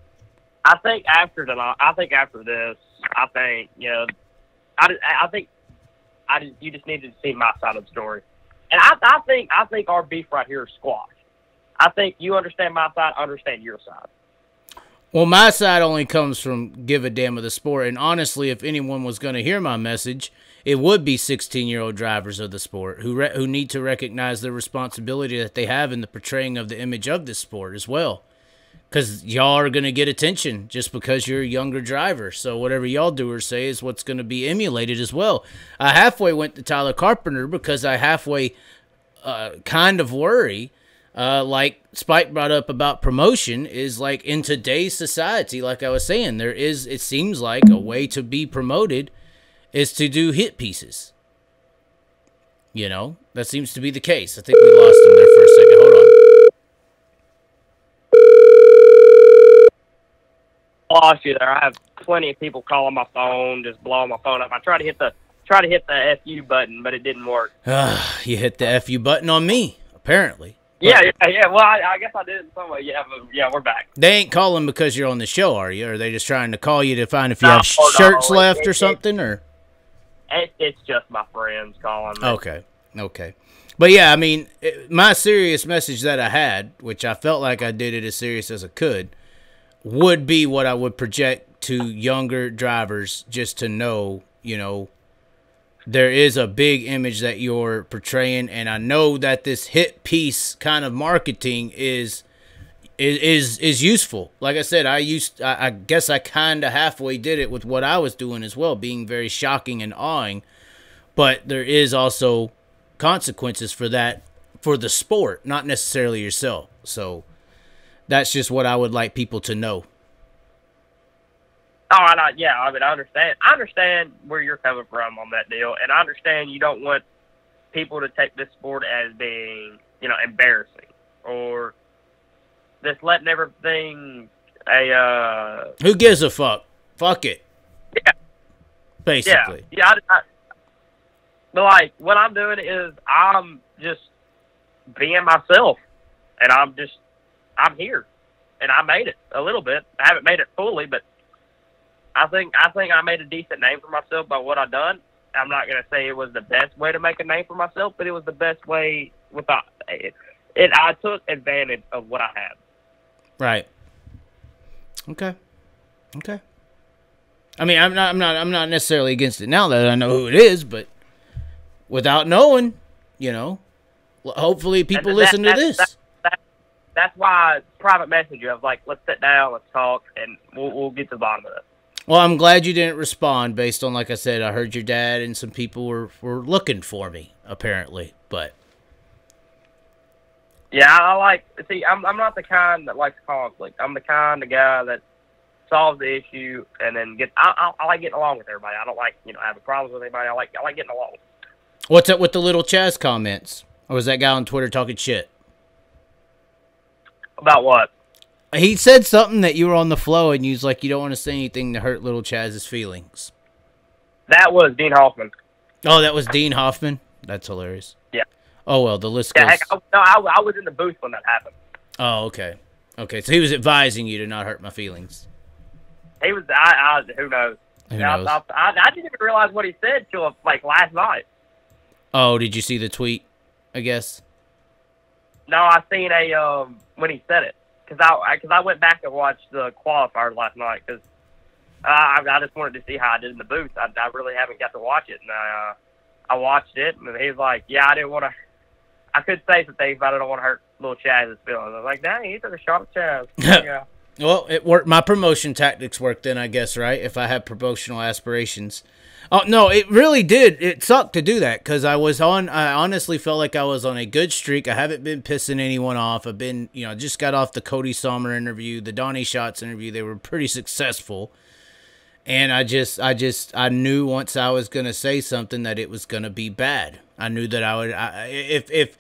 I think after tonight, I think after this, I think you know, I, I think I just, you just need to see my side of the story, and I I think I think our beef right here is squash. I think you understand my side, I understand your side. Well, my side only comes from give a damn of the sport, and honestly, if anyone was going to hear my message, it would be 16-year-old drivers of the sport who who need to recognize the responsibility that they have in the portraying of the image of this sport as well. Because y'all are going to get attention just because you're a younger driver. So whatever y'all do or say is what's going to be emulated as well. I halfway went to Tyler Carpenter because I halfway uh, kind of worry, uh, like Spike brought up about promotion, is like in today's society, like I was saying, there is, it seems like a way to be promoted is to do hit pieces. You know, that seems to be the case. I think we lost him there for a second. Hold on. lost you there. I have plenty of people calling my phone, just blowing my phone up. I tried to hit the try to hit the FU button, but it didn't work. you hit the FU button on me, apparently. Yeah, yeah, yeah. Well, I, I guess I did in some way. Yeah, but yeah, we're back. They ain't calling because you're on the show, are you? Or are they just trying to call you to find if you No, have no, shirts it- left or it- something? Or It, it's just my friends calling. Me. okay, okay. But yeah, I mean, it, my serious message that I had, which I felt like I did it as serious as I could, would be what I would project to younger drivers just to know, you know, there is a big image that you're portraying, and I know that this hit piece kind of marketing is is is, useful. Like I said, I used I, I guess I kind of halfway did it with what I was doing as well, being very shocking and awing. But there is also consequences for that for the sport, not necessarily yourself. So that's just what I would like people to know. Oh, I know. Yeah, I mean, I understand. I understand where you're coming from on that deal, and I understand you don't want people to take this sport as being, you know, embarrassing or just letting everything a uh, Who gives a fuck? Fuck it. Yeah. yeah, Basically. yeah. I, I, but like, what I'm doing is I'm just being myself, and I'm just I'm here, and I made it a little bit. I haven't made it fully, but I think I think I made a decent name for myself by what I've done. I'm not gonna say it was the best way to make a name for myself, but it was the best way without uh, it. it I took advantage of what I had. Right. Okay. Okay. I mean, I'm not, I'm not, I'm not necessarily against it now that I know who it is, but without knowing, you know, hopefully people And listen that- to that- this. that- that- that's why private message you. I was like, let's sit down, let's talk, and we'll we'll get to the bottom of it. Well, I'm glad you didn't respond based on, like I said, I heard your dad and some people were, were looking for me, apparently. But Yeah, I like. See, I'm I'm not the kind that likes conflict. I'm the kind of guy that solves the issue and then get. I, I, I like getting along with everybody. I don't like you know having problems with anybody. I like I like getting along. what's up with the little Chaz comments? Or was that guy on Twitter talking shit? About what? He said something that you were on the flow and you was like, you don't want to say anything to hurt little Chaz's feelings. That was Dean Hoffman. Oh, that was Dean Hoffman. That's hilarious. Yeah. Oh well, the list Yeah, goes. heck, I, no, I, I was in the booth when that happened. Oh, okay. Okay, so he was advising you to not hurt my feelings. He was. I, I who knows. Who knows? I, I, I didn't even realize what he said till like last night. Oh, did you see the tweet? I guess. No, I seen a um when he said it because I because I went back and watched the qualifiers last night because I I just wanted to see how I did in the booth. I, I really haven't got to watch it, and I uh, I watched it, and he was like, "Yeah, I didn't want to. I could say some things, but I don't want to hurt little Chaz's feelings." I was like, "Dang, he took a shot at Chaz." yeah. Well, it worked. My promotion tactics worked then, I guess, right? If I had promotional aspirations. Oh no, it really did. It sucked to do that because I was on. I honestly felt like I was on a good streak. I haven't been pissing anyone off. I've been, you know, just got off the Cody Sommer interview, the Donny Schatz interview. They were pretty successful, and I just, I just, I knew once I was gonna say something that it was gonna be bad. I knew that I would. I, if if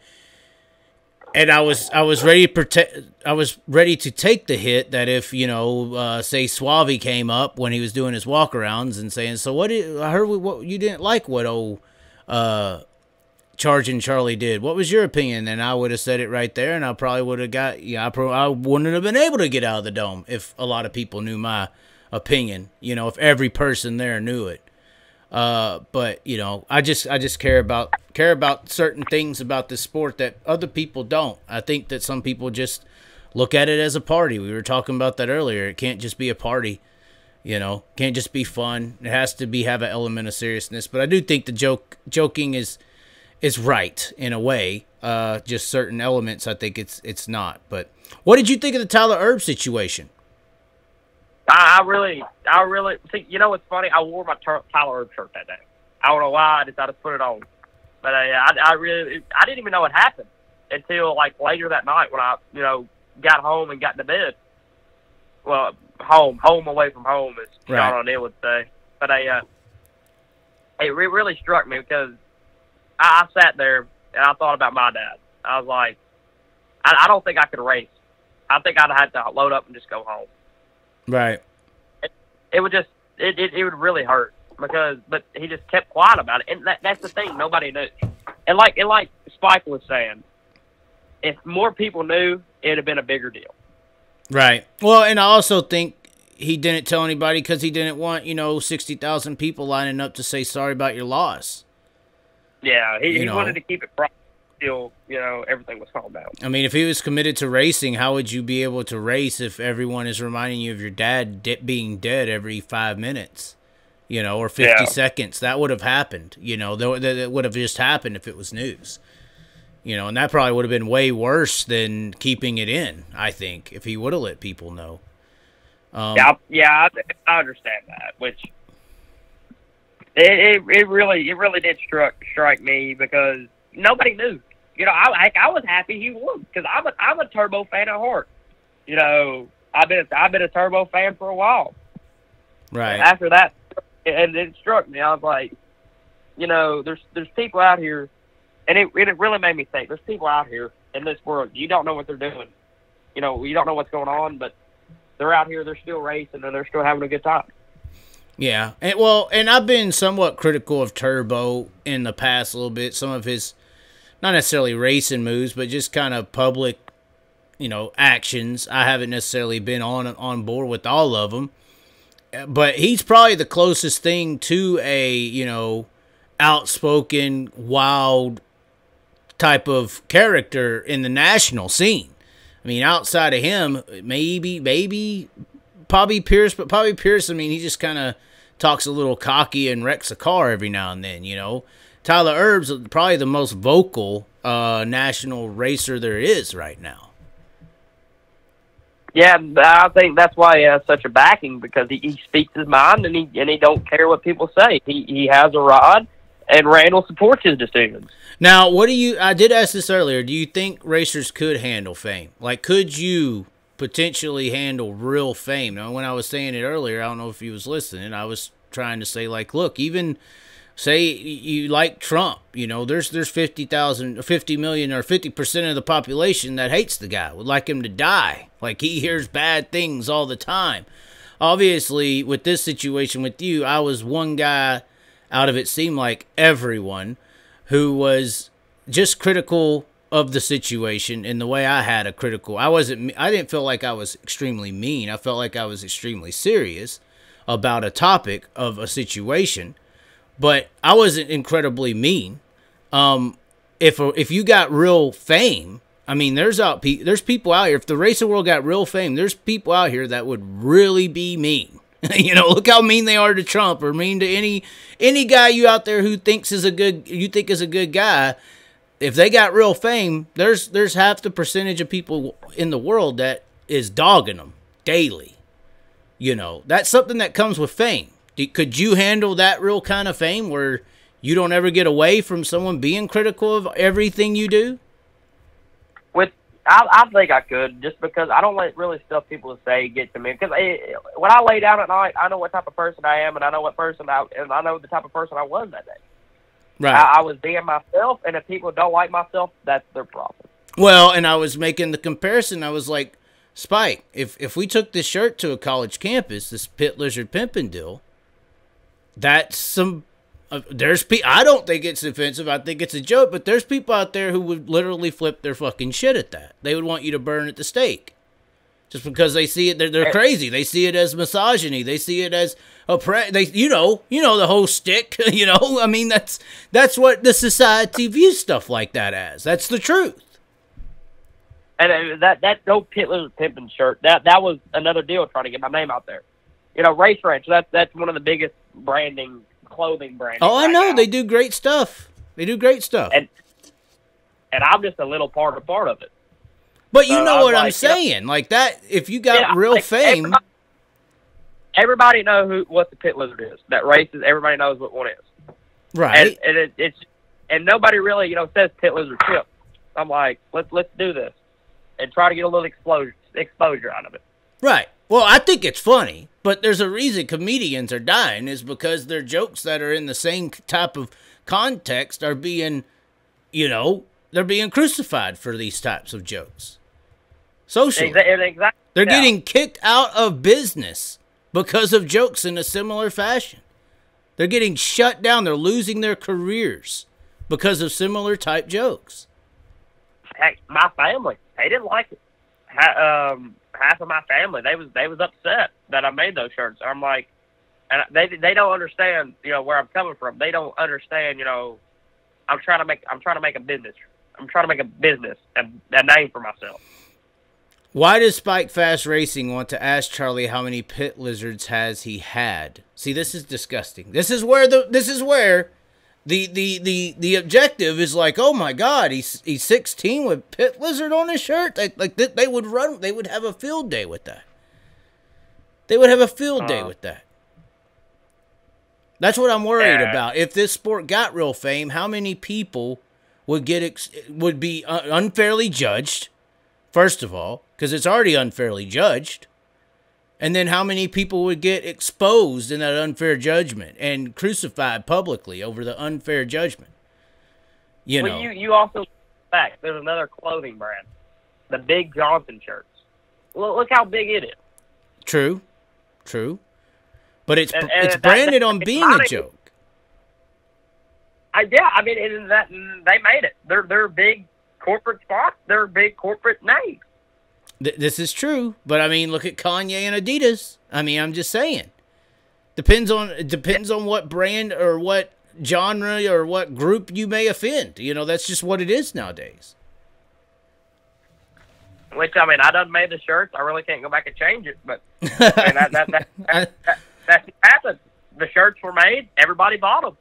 and I was I was ready to protect. I was ready to take the hit that if you know, uh, say Suave came up when he was doing his walkarounds and saying, "So what? Did, I heard what you didn't like what old uh, Charging Charlie did. What was your opinion?" And I would have said it right there, and I probably would have got. Yeah, I, pro- I wouldn't have been able to get out of the dome if a lot of people knew my opinion. You know, if every person there knew it. Uh, but you know, I just I just care about care about certain things about this sport that other people don't. I think that some people just look at it as a party. We were talking about that earlier. It can't just be a party. You know, can't just be fun. It has to be have an element of seriousness. But I do think the joke joking is is right in a way. Uh, just certain elements, I think it's it's not. But what did you think of the Tyler Erb situation? I, I really, I really see. You know what's funny? I wore my Tur- Tyler Erb shirt that day. I don't know why. I decided to put it on. But uh, I, I really, I didn't even know it happened until like later that night when I, you know, got home and got to bed. Well, home, home away from home, Sean Right. O'Neill would say. But I, uh, it re- really struck me because I, I sat there and I thought about my dad. I was like, I, I don't think I could race. I think I'd have to load up and just go home. Right. It would just, it, it, it would really hurt because, but he just kept quiet about it, and that, that's the thing. Nobody knew. And like, and like Spike was saying, if more people knew, it'd have been a bigger deal. Right. Well, and I also think he didn't tell anybody because he didn't want you know sixty thousand people lining up to say sorry about your loss. Yeah, he, You he know. wanted to keep it private until you know everything was calmed down. I mean, if he was committed to racing, how would you be able to race if everyone is reminding you of your dad de- being dead every five minutes? You know, or 50 Yeah. seconds. That would have happened. You know, that, that that would have just happened if it was news. You know, and that probably would have been way worse than keeping it in, I think, if he would have let people know. Um, yeah, I- yeah, I, I understand that. Which it, it it really it really did struck strike me because nobody knew. You know, I heck, I was happy he won because I'm a I'm a Turbo fan at heart. You know, I've been a, I've been a Turbo fan for a while. Right. After that, and it struck me. I was like, you know, there's there's people out here, and it it really made me think. There's people out here in this world. You don't know what they're doing. You know, you don't know what's going on, but they're out here. They're still racing and they're still having a good time. Yeah, and well, and I've been somewhat critical of Turbo in the past a little bit. Some of his, not necessarily racing moves, but just kind of public, you know, actions. I haven't necessarily been on on board with all of them, but he's probably the closest thing to a you know, outspoken, wild type of character in the national scene. I mean, outside of him, maybe maybe Bobby Pierce, but Bobby Pierce, I mean, he just kind of talks a little cocky and wrecks a car every now and then, you know. Tyler Erb's probably the most vocal uh, national racer there is right now. Yeah, I think that's why he has such a backing because he, he speaks his mind and he and he don't care what people say. He he has a rod, and Randall supports his decisions. Now, what do you? I did ask this earlier. Do you think racers could handle fame? Like, could you potentially handle real fame? Now, when I was saying it earlier, I don't know if you was listening. I was trying to say, like, look, even say you like Trump, you know, there's there's fifty thousand or fifty million or fifty percent of the population that hates the guy, would like him to die. Like he hears bad things all the time. Obviously, with this situation with you, I was one guy out of it seemed like everyone who was just critical of the situation in the way I had a critical. I wasn't. I didn't feel like I was extremely mean. I felt like I was extremely serious about a topic of a situation, but I wasn't incredibly mean. Um, if if you got real fame, I mean, there's out pe- there's people out here. If the racing world got real fame, there's people out here that would really be mean. you know, look how mean they are to Trump or mean to any any guy you out there who thinks is a good you think is a good guy. If they got real fame, there's there's half the percentage of people in the world that is dogging them daily. You know, that's something that comes with fame. Could you handle that real kind of fame where you don't ever get away from someone being critical of everything you do? With I, I think I could just because I don't let really stuff people say get to me because eh, when I lay down at night, I know what type of person I am and I know what person I and I know the type of person I was that day. Right. I, I was being myself, and if people don't like myself, that's their problem. Well, and I was making the comparison. I was like, Spike, if if we took this shirt to a college campus, this pit lizard pimpin' deal, that's some. Uh, there's pe- I don't think it's offensive. I think it's a joke. But there's people out there who would literally flip their fucking shit at that. They would want you to burn at the stake, just because they see it. They're, they're crazy. They see it as misogyny. They see it as oppre- They you know you know the whole stick. You know I mean that's that's what the society views stuff like that as. That's the truth. And uh, that that dope pit lizard pimping shirt that that was another deal trying to get my name out there. You know, Race Ranch. That's that's one of the biggest branding clothing branding. Oh, I know now. they do great stuff. They do great stuff. And and I'm just a little part of part of it. but you so know I was what I'm like, you know- saying? Like that, if you got Yeah, real like, fame, Everybody, everybody know who what the pit lizard is. That races. Everybody knows what one is. right? And, and it, it's and nobody really, you know, says pit lizard chip. I'm like, let's let's do this and try to get a little exposure exposure out of it. Right. Well, I think it's funny, but there's a reason comedians are dying is because their jokes that are in the same type of context are being, you know, they're being crucified for these types of jokes. Socially. Exactly. They're Yeah. getting kicked out of business because of jokes in a similar fashion. They're getting shut down. They're losing their careers because of similar type jokes. heck, my family they didn't like it. Um, half of my family they was they was upset that I made those shirts. I'm like, and they they don't understand you know where I'm coming from. They don't understand you know I'm trying to make I'm trying to make a business. I'm trying to make a business and a name for myself. Why does Spike Fast Racing want to ask Charlie how many pit lizards has he had? See, this is disgusting. This is where the this is where the the the the objective is like, oh my god, he's he's 16 with pit lizard on his shirt. They, like they, they would run, they would have a field day with that. They would have a field day Uh. with that. That's what I'm worried Yeah. about. If this sport got real fame, how many people would get ex- would be uh, unfairly judged? First of all, because it's already unfairly judged. And then how many people would get exposed in that unfair judgment and crucified publicly over the unfair judgment? You know, you you also back there's another clothing brand, the Big Johnson shirts. Look, look how big it is. true, true. But it's And- and it's that- branded on being a joke. I yeah, I mean it, that they made it. They're they're big corporate spots. They're big corporate names. Th- this is true, but I mean, look at Kanye and Adidas. I mean, I'm just saying. Depends on it depends on what brand or what genre or what group you may offend. You know, that's just what it is nowadays. Which I mean, I done made the shirts. I really can't go back and change it, but I mean, that, that, that, that, that, that happened. The shirts were made. Everybody bought them.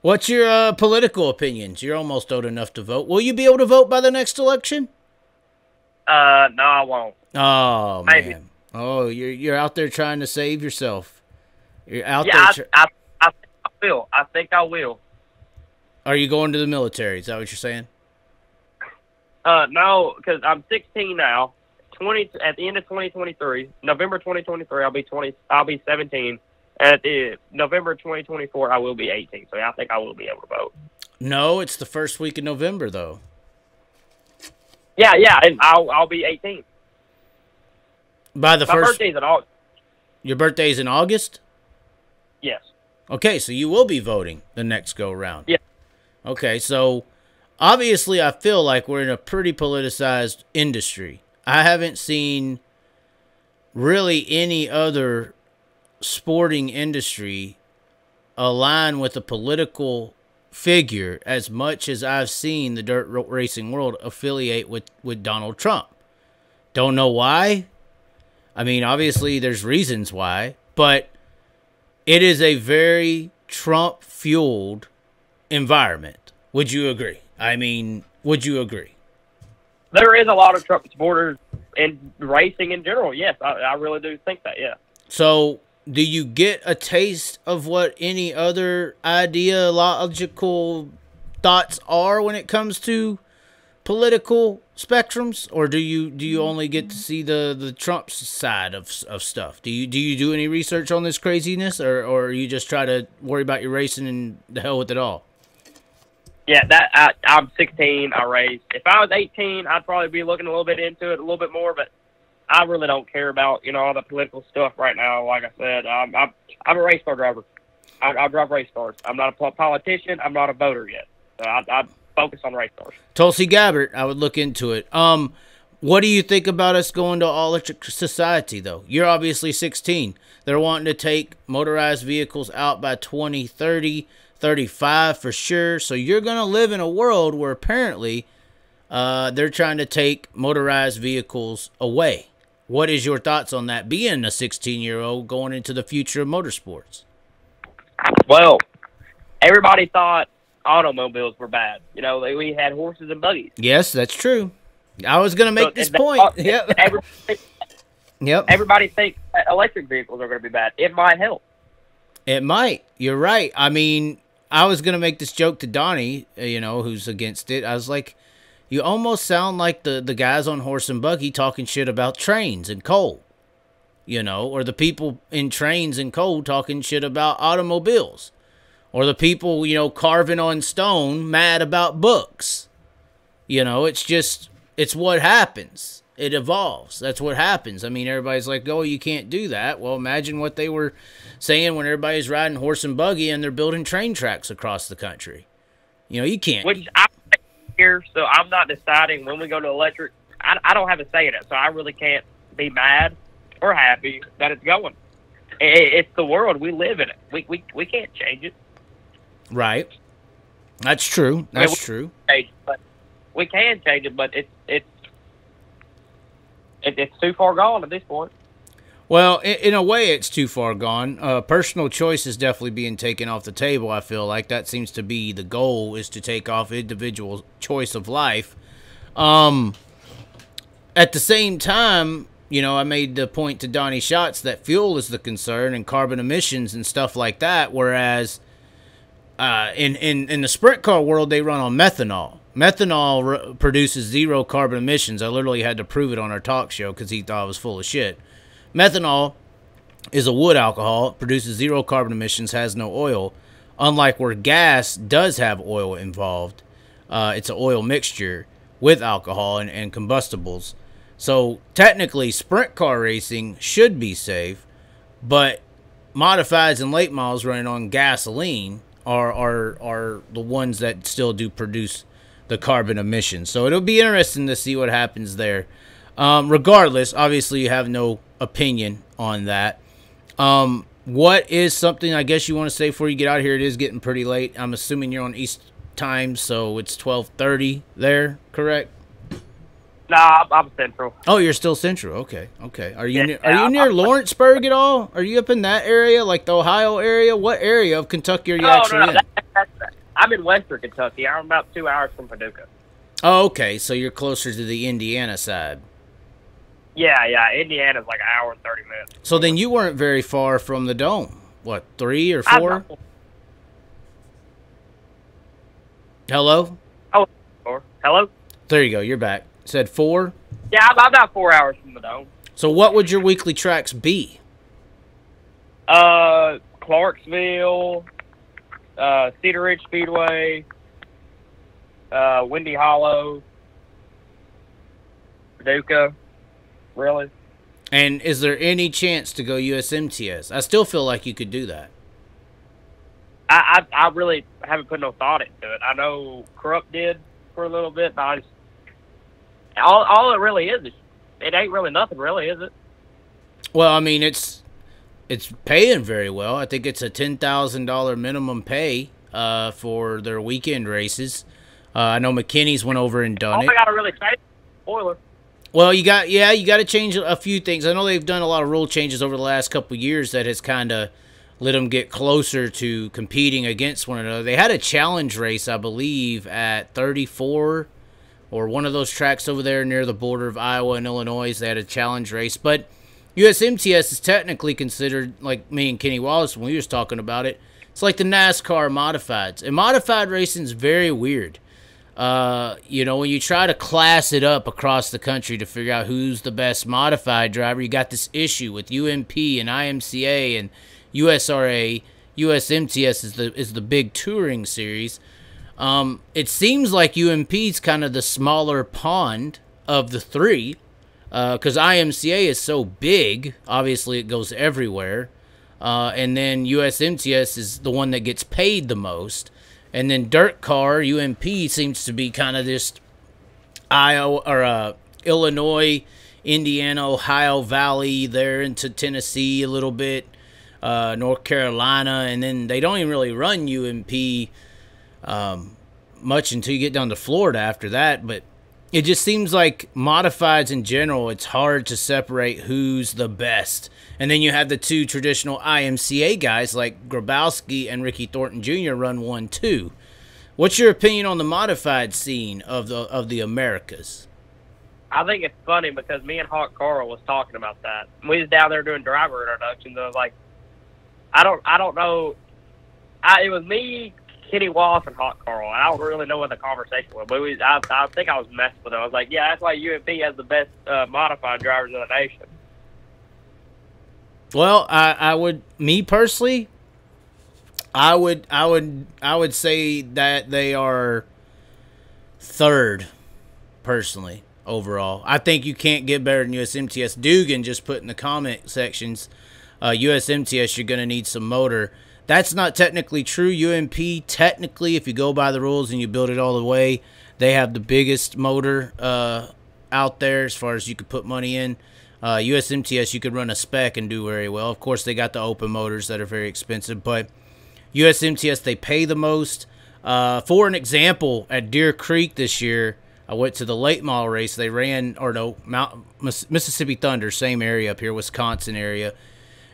What's your uh, political opinions? You're almost old enough to vote. Will you be able to vote by the next election? Uh, no, I won't. Oh Maybe. man. Oh, you're you're out there trying to save yourself. You're out Yeah, I, there. I, I, I will. I think I will. Are you going to the military? Is that what you're saying? Uh, no, because I'm 16 now. 20 at the end of 2023, November 2023, I'll be 20. I'll be 17. At the November 2024, I will be 18. So I think I will be able to vote. No, it's the first week in November though. Yeah, yeah, and I'll I'll be 18. By the My first, birthday's in August. your birthday's in August. Yes. Okay, so you will be voting the next go round. Yeah. Okay, so obviously I feel like we're in a pretty politicized industry. I haven't seen really any other sporting industry align with a political figure as much as I've seen the dirt racing world affiliate with with Donald Trump. Don't know why. I mean, obviously there's reasons why, but it is a very Trump fueled environment. Would you agree? I mean, would you agree? There is a lot of Trump supporters in racing in general. Yes, I, I really do think that. Yeah. So, do you get a taste of what any other ideological thoughts are when it comes to political spectrums, or do you do you only get to see the the Trump side of of stuff? Do you do you do any research on this craziness, or or you just try to worry about your racing and the hell with it all? Yeah, that I, I'm 16. I race. If I was 18, I'd probably be looking a little bit into it a little bit more. But I really don't care about you know all the political stuff right now. Like I said, I'm I'm, I'm a race car driver. I, I drive race cars. I'm not a politician. I'm not a voter yet. So I, I focus on race cars. Tulsi Gabbard, I would look into it. Um, what do you think about us going to all electric society though? You're obviously 16. They're wanting to take motorized vehicles out by 2030, 35 for sure. So you're going to live in a world where apparently uh, they're trying to take motorized vehicles away. What is your thoughts on that being a 16 year old going into the future of motorsports? Well, everybody thought automobiles were bad. You know, they, we had horses and buggies. Yes, that's true. I was going to make So this point. Yep. Everybody, Yep. everybody thinks electric vehicles are going to be bad. It might help. It might. You're right. I mean, I was gonna make this joke to Donnie, you know, who's against it. I was like, you almost sound like the the guys on horse and buggy talking shit about trains and coal, you know, or the people in trains and coal talking shit about automobiles, or the people you know carving on stone mad about books. You know, it's just it's what happens it evolves. That's what happens. I mean, everybody's like, "Oh, you can't do that." Well, imagine what they were saying when everybody's riding horse and buggy and they're building train tracks across the country. You know, you can't. Which I'm here, so I'm not deciding when we go to electric. I, I don't have a say in it, so I really can't be mad or happy that it's going. It, it's the world we live in. It. We we we can't change it. Right. That's true. That's I mean, we true. Change but we can change it, but it's it's it, it's too far gone at this point. Well, in, a way, it's too far gone. Uh, personal choice is definitely being taken off the table. I feel like that seems to be the goal: is to take off individual choice of life. Um, at the same time, you know, I made the point to Donny Schatz that fuel is the concern and carbon emissions and stuff like that. Whereas, uh, in in in the sprint car world, they run on methanol. Methanol produces zero carbon emissions. I literally had to prove it on our talk show because he thought I was full of shit. Methanol is a wood alcohol, produces zero carbon emissions, has no oil. Unlike where gas does have oil involved, uh, it's an oil mixture with alcohol and, and combustibles. So technically, sprint car racing should be safe, but modifieds and late models running on gasoline are are are the ones that still do produce the carbon emissions. So it'll be interesting to see what happens there. Um, regardless, obviously you have no opinion on that. Um, what is something I guess you want to say before you get out of here? It is getting pretty late. I'm assuming you're on East time, so it's 12:30 there, correct? Nah, I'm, central. Oh, you're still central. Okay, okay. Are you Yeah, near, are you near I'm- Lawrenceburg at all? Are you up in that area, like the Ohio area? What area of Kentucky are you No, actually no, no. in? That, I'm in Western Kentucky. I'm about two hours from Paducah. Oh, okay. So you're closer to the Indiana side. Yeah, yeah. Indiana's like an hour and thirty minutes. So then you weren't very far from the dome. What, three or four? Hello? Or, hello? There you go. You're back. Said four. Yeah, I'm about four hours from the dome. So what would your weekly tracks be? Uh, Clarksville, uh, Cedar Ridge Speedway, uh, Windy Hollow, Paducah. Really? And is there any chance to go USMTS? I still feel like you could do that. I, I I really haven't put no thought into it. I know Krupp did for a little bit, but I just all all it really is is it ain't really nothing, really, is it? Well, I mean, it's it's paying very well. I think it's a ten thousand dollar minimum pay uh, for their weekend races. Uh, I know McKinney's went over and done All it. I gotta really say, spoiler. Well, you got yeah, you got to change a few things. I know they've done a lot of rule changes over the last couple years that has kind of let them get closer to competing against one another. They had a challenge race, I believe, at 34 or one of those tracks over there near the border of Iowa and Illinois. They had a challenge race, but USMTS is technically considered like me and Kenny Wallace when we was talking about it. It's like the NASCAR modifieds, and modified racing is very weird uh, you know, when you try to class it up across the country to figure out who's the best modified driver, you got this issue with UMP and IMCA and USRA. USMTS is the is the big touring series. Um, it seems like UMP's kind of the smaller pond of the three, because IMCA is so big. Obviously, it goes everywhere, uh, and then USMTS is the one that gets paid the most. And then Dirt Car UMP seems to be kind of this Iowa or uh, Illinois, Indiana, Ohio Valley there into Tennessee a little bit, uh, North Carolina, and then they don't even really run UMP um, much until you get down to Florida after that. But it just seems like modifieds in general, it's hard to separate who's the best. And then you have the two traditional IMCA guys like Grabowski and Ricky Thornton Jr. run one too. What's your opinion on the modified scene of the of the Americas? I think it's funny because me and Hawk Carl was talking about that. We was down there doing driver introductions. I was like, I don't, I don't know. I, it was me, Kenny Wallace and Hot Carl. I don't really know what the conversation was, but we, I, I think I was messing with him. I was like, yeah, that's why UMP has the best uh, modified drivers in the nation. Well, I, I would, me personally, I would, I would, I would say that they are third, personally, overall. I think you can't get better than USMTS. Dugan just put in the comment sections, uh, USMTS, you're going to need some motor. That's not technically true. UMP, technically, if you go by the rules and you build it all the way, they have the biggest motor uh, out there as far as you could put money in. Uh, USMTS, you could run a spec and do very well. Of course, they got the open motors that are very expensive, but USMTS, they pay the most. Uh, for an example, at Deer Creek this year, I went to the late model race. They ran, or no, Mount, Mississippi Thunder, same area up here, Wisconsin area.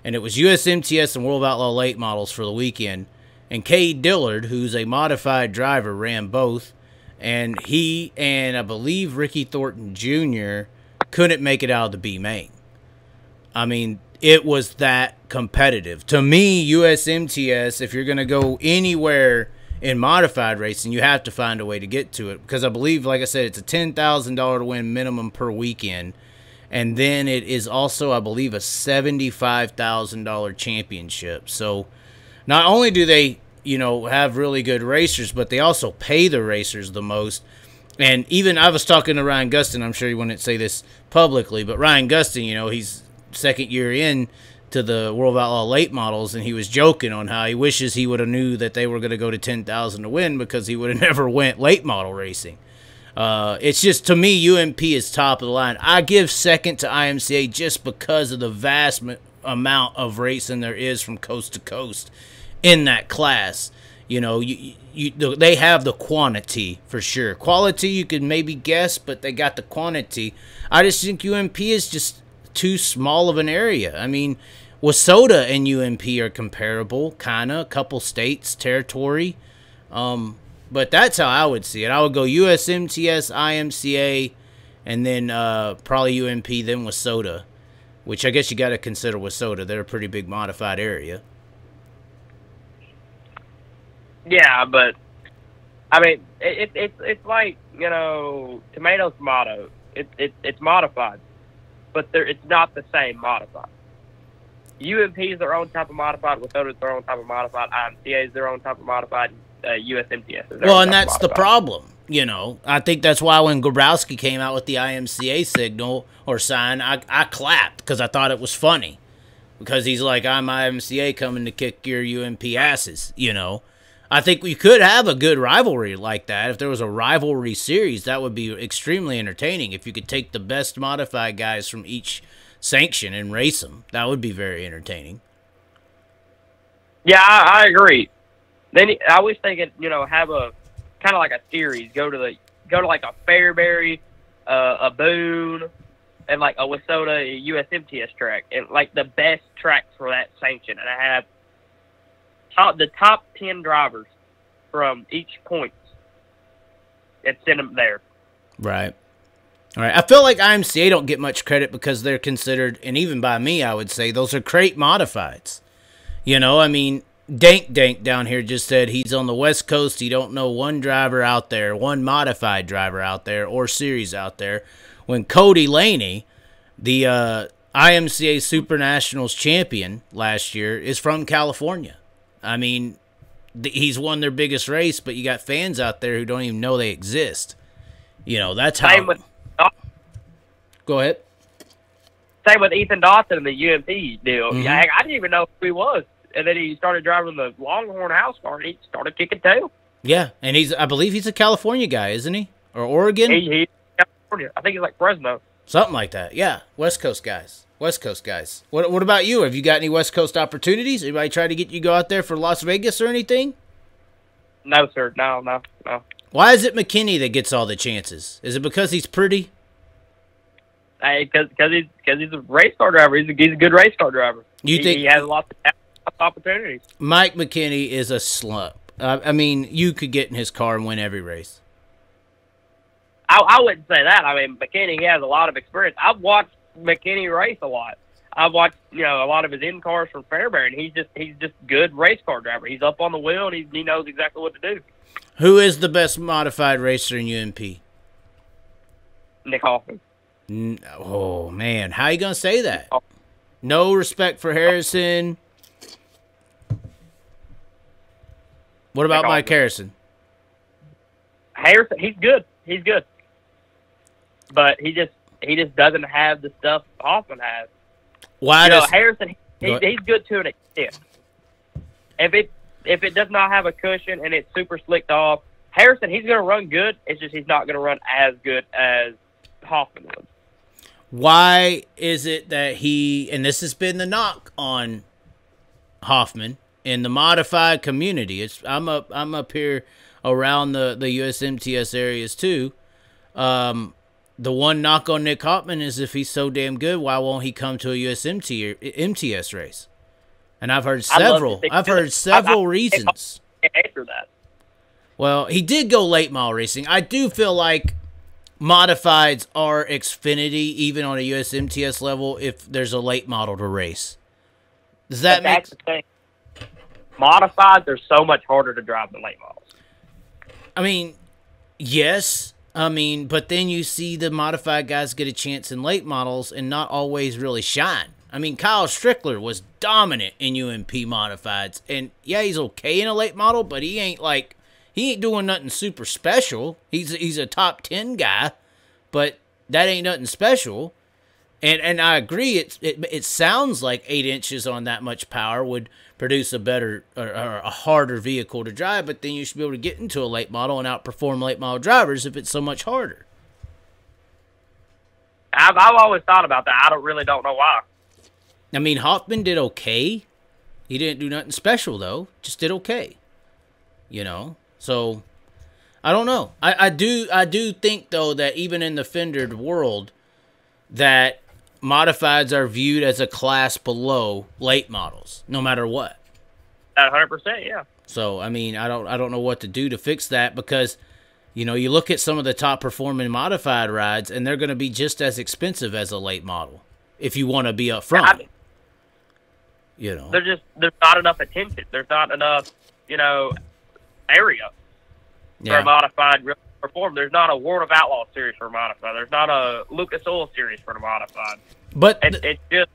And it was USMTS and World Outlaw late models for the weekend. And Cade Dillard, who's a modified driver, ran both. And he and I believe Ricky Thornton Jr couldn't make it out of the B main. I mean, it was that competitive. To me, USMTS, if you're going to go anywhere in modified racing, you have to find a way to get to it because I believe, like I said, it's a $10,000 to win minimum per weekend. And then it is also, I believe, a $75,000 championship. So not only do they, you know, have really good racers, but they also pay the racers the most. And even I was talking to Ryan Gustin. I'm sure he wouldn't say this publicly, but Ryan Gustin, you know, he's second year in to the World of Outlaw late models, and he was joking on how he wishes he would have knew that they were going to go to ten thousand to win because he would have never went late model racing. Uh, it's just to me, UMP is top of the line. I give second to IMCA just because of the vast amount of racing there is from coast to coast in that class. You know, you, you they have the quantity for sure. Quality you could maybe guess, but they got the quantity. I just think UMP is just too small of an area. I mean, Wissota and UMP are comparable, kind of, a couple states, territory. Um, but that's how I would see it. I would go USMTS, IMCA, and then uh, probably UMP, then Wissota, which I guess you got to consider Wissota. They're a pretty big modified area. Yeah, but I mean, it, it, it's it's like you know, tomato tomato. It, it it's modified, but there it's not the same modified. UMP is their own type of modified. Wissota is their own type of modified. IMCA is their own type of modified. Uh, USMTS is their well, and that's the problem. You know, I think that's why when Grabowski came out with the IMCA signal or sign, I I clapped because I thought it was funny because he's like, I'm IMCA coming to kick your UMP asses. You know. I think we could have a good rivalry like that. If there was a rivalry series, that would be extremely entertaining. If you could take the best modified guys from each sanction and race them, that would be very entertaining. Yeah, I, I agree. Then I they could, you know, have a kind of like a series. Go to the go to like a Fairbury, uh, a Boone, and like a Wissota USMTS track, and like the best tracks for that sanction, and I have top the top ten drivers from each point and send them there. Right. All right. I feel like IMCA don't get much credit because they're considered, and even by me, I would say those are crate modifieds. You know, I mean, Dank Dank down here just said he's on the West Coast. He don't know one driver out there, one modified driver out there, or series out there. When Cody Laney, the uh, IMCA Super Nationals champion last year, is from California. I mean, he's won their biggest race, but you got fans out there who don't even know they exist. You know, that's how. Same with, Go ahead. Same with Ethan Dawson and the UMP deal. Mm-hmm. Yeah, I didn't even know who he was, and then he started driving the Longhorn house car, and he started kicking tail. Yeah, and he's I believe he's a California guy, isn't he? Or Oregon? He, he's California. I think he's like Fresno. Something like that. Yeah, West Coast guys. West Coast guys. What What about you? Have you got any West Coast opportunities? Anybody try to get you go out there for Las Vegas or anything? No, sir. No, no, no. Why is it McKinney that gets all the chances? Is it because he's pretty? Hey, because because he's because he's a race car driver. He's a, he's a good race car driver. You he, think he has lots of opportunities? Mike McKinney is a slump. Uh, I mean, you could get in his car and win every race. I, I wouldn't say that. I mean, McKinney he has a lot of experience. I've watched McKinney race a lot. I've watched you know a lot of his in cars from Fairbury. He's just he's just good race car driver. He's up on the wheel and he he knows exactly what to do. Who is the best modified racer in UMP? Nick Hoffman. N- Oh man, how are you gonna say that? Oh. No respect for Harrison. What about Nick Mike Hoffman. Harrison? Harrison, he's good. He's good, but he just he just doesn't have the stuff Hoffman has. Why you know, does Harrison, Go he's, he's good to an extent. If it if it does not have a cushion and it's super slicked off, Harrison, he's going to run good. It's just he's not going to run as good as Hoffman would. why is it that he and this has been the knock on Hoffman in the modified community? It's I'm up I'm up here around the the USMTS areas too. Um, the one knock on Nick Hoffman is if he's so damn good, why won't he come to a USMT or MTS race? And I've heard I'd love to several. I've heard several I- I- reasons. Answer that. Well, he did go late model racing. I do feel like modifieds are Xfinity even on a USMTS level if there's a late model to race. Does that But make that's the thing. Modified, they're so much harder to drive than late models. I mean, yes. I mean, but then you see the modified guys get a chance in late models and not always really shine. I mean, Kyle Strickler was dominant in UMP modifieds, and yeah, he's okay in a late model, but he ain't like he ain't doing nothing super special. He's he's a top ten guy, but that ain't nothing special. And and I agree. It it it sounds like eight inches on that much power would produce a better or, or a harder vehicle to drive. But then you should be able to get into a late model and outperform late model drivers if it's so much harder. I've, I've always thought about that. I don't really don't know why. I mean, Hoffman did okay. He didn't do nothing special though. Just did okay. You know. So I don't know. I, I do I do think though that even in the fendered world that modifieds are viewed as a class below late models, no matter what. At 100%, yeah. So I mean, I don't I don't know what to do to fix that because you know, you look at some of the top performing modified rides and they're going to be just as expensive as a late model if you want to be up front. I mean, you know. there's just there's not enough attention. There's not enough, you know, area for a modified real perform. There's not a World of Outlaw series for modified. There's not a Lucas Oil series for a modified. But It, it's just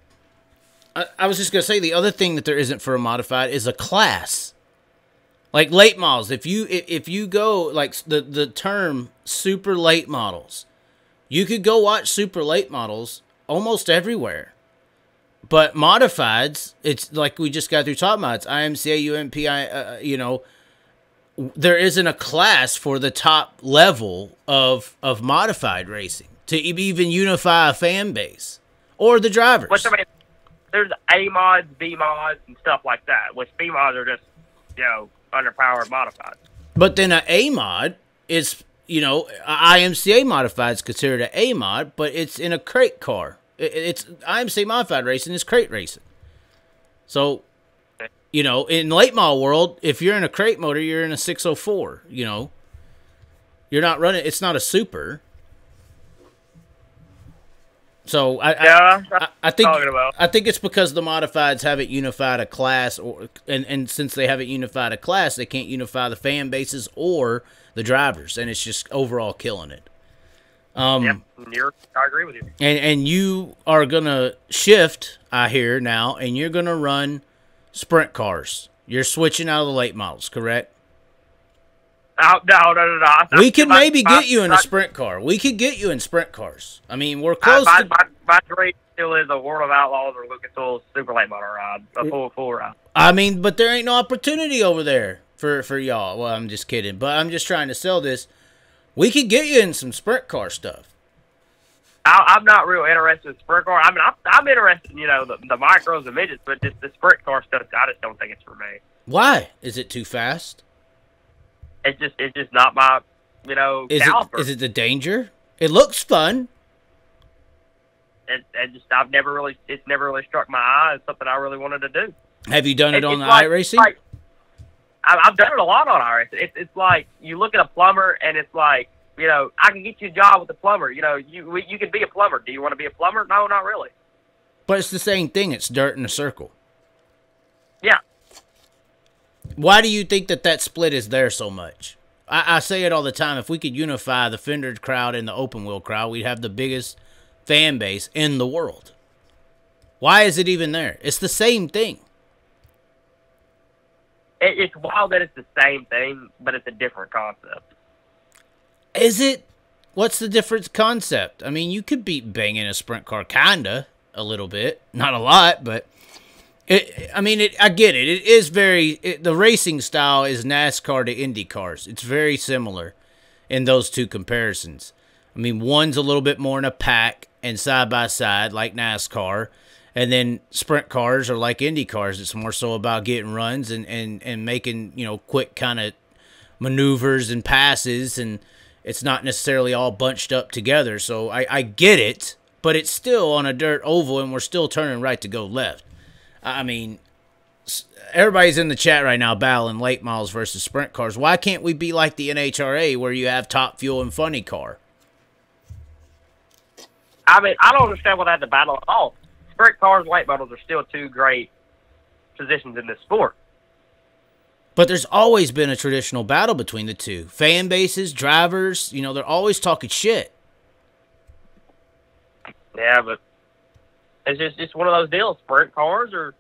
I, I was just gonna say the other thing that there isn't for a modified is a class. Like late models, if you if, if you go like the the term super late models, you could go watch super late models almost everywhere. But modifieds, it's like we just got through talking about. It's IMCA, UMP, I, uh, you know, there isn't a class for the top level of of modified racing to even unify a fan base or the drivers. I mean, there's A mods, B mods, and stuff like that. Which B mods are just, you know, underpowered modified. But then a A mod is, you know, IMCA modified is considered a A mod, but it's in a crate car. It's IMCA modified racing is crate racing. So, you know, in late model world, if you're in a crate motor, you're in a 604. You know, you're not running. It's not a super. So I, I Yeah, I, I think about. I think it's because the modifieds haven't unified a class, or and and since they haven't unified a class, they can't unify the fan bases or the drivers, and it's just overall killing it. Um, you're, I agree with you. and and you are gonna shift, I hear now, and you're gonna run sprint cars. You're switching out of the late models, correct? Oh, no, no, no, no. We could maybe my- get you in my- a sprint car. We could get you in sprint cars. I mean, we're close my, to. my, my dream still is a World of Outlaws or Lucas Oil Super Late Model ride, a full full ride. I mean, but there ain't no opportunity over there for for y'all. Well, I'm just kidding, but I'm just trying to sell this. We could get you in some sprint car stuff. I, I'm not real interested in sprint car. I mean, I'm, I'm interested in you know the, the micros and midgets, but just the sprint car stuff, I just don't think it's for me. Why is it too fast? It's just it's just not my you know Is caliber. it is it the danger? It looks fun. it, it just I've never really it's never really struck my eye as something I really wanted to do. Have you done it, on it's the like- iRacing? Like, I, I've done it a lot on iRacing. It's it's like you look at a plumber and it's like you know I can get you a job with a plumber. You know you we, you can be a plumber. Do you want to be a plumber? No, not really. But it's the same thing. It's dirt in a circle. Yeah. Why do you think that that split is there so much? I, I say it all the time. If we could unify the fender crowd and the open wheel crowd, we'd have the biggest fan base in the world. Why is it even there? It's the same thing. It, it's wild that it's the same thing, but it's a different concept. Is it? What's the difference concept? I mean, you could beat banging a sprint car, kinda, a little bit, not a lot, but it. I mean, it. I get it. It is very. It, the racing style is NASCAR to Indy cars. It's very similar in those two comparisons. I mean, one's a little bit more in a pack and side by side like NASCAR, and then sprint cars are like Indy cars. It's more so about getting runs and and and making you know quick kind of maneuvers and passes and it's not necessarily all bunched up together. So I, I get it, but it's still on a dirt oval and we're still turning right to go left. I mean, everybody's in the chat right now battling late models versus sprint cars. Why can't we be like the NHRA where you have top fuel and funny car? I mean, I don't understand why that's a battle at all. Sprint cars, late models are still two great positions in this sport. But there's always been a traditional battle between the two. Fan bases, drivers, you know, they're always talking shit. Yeah, but it's just it's one of those deals. Sprint cars are,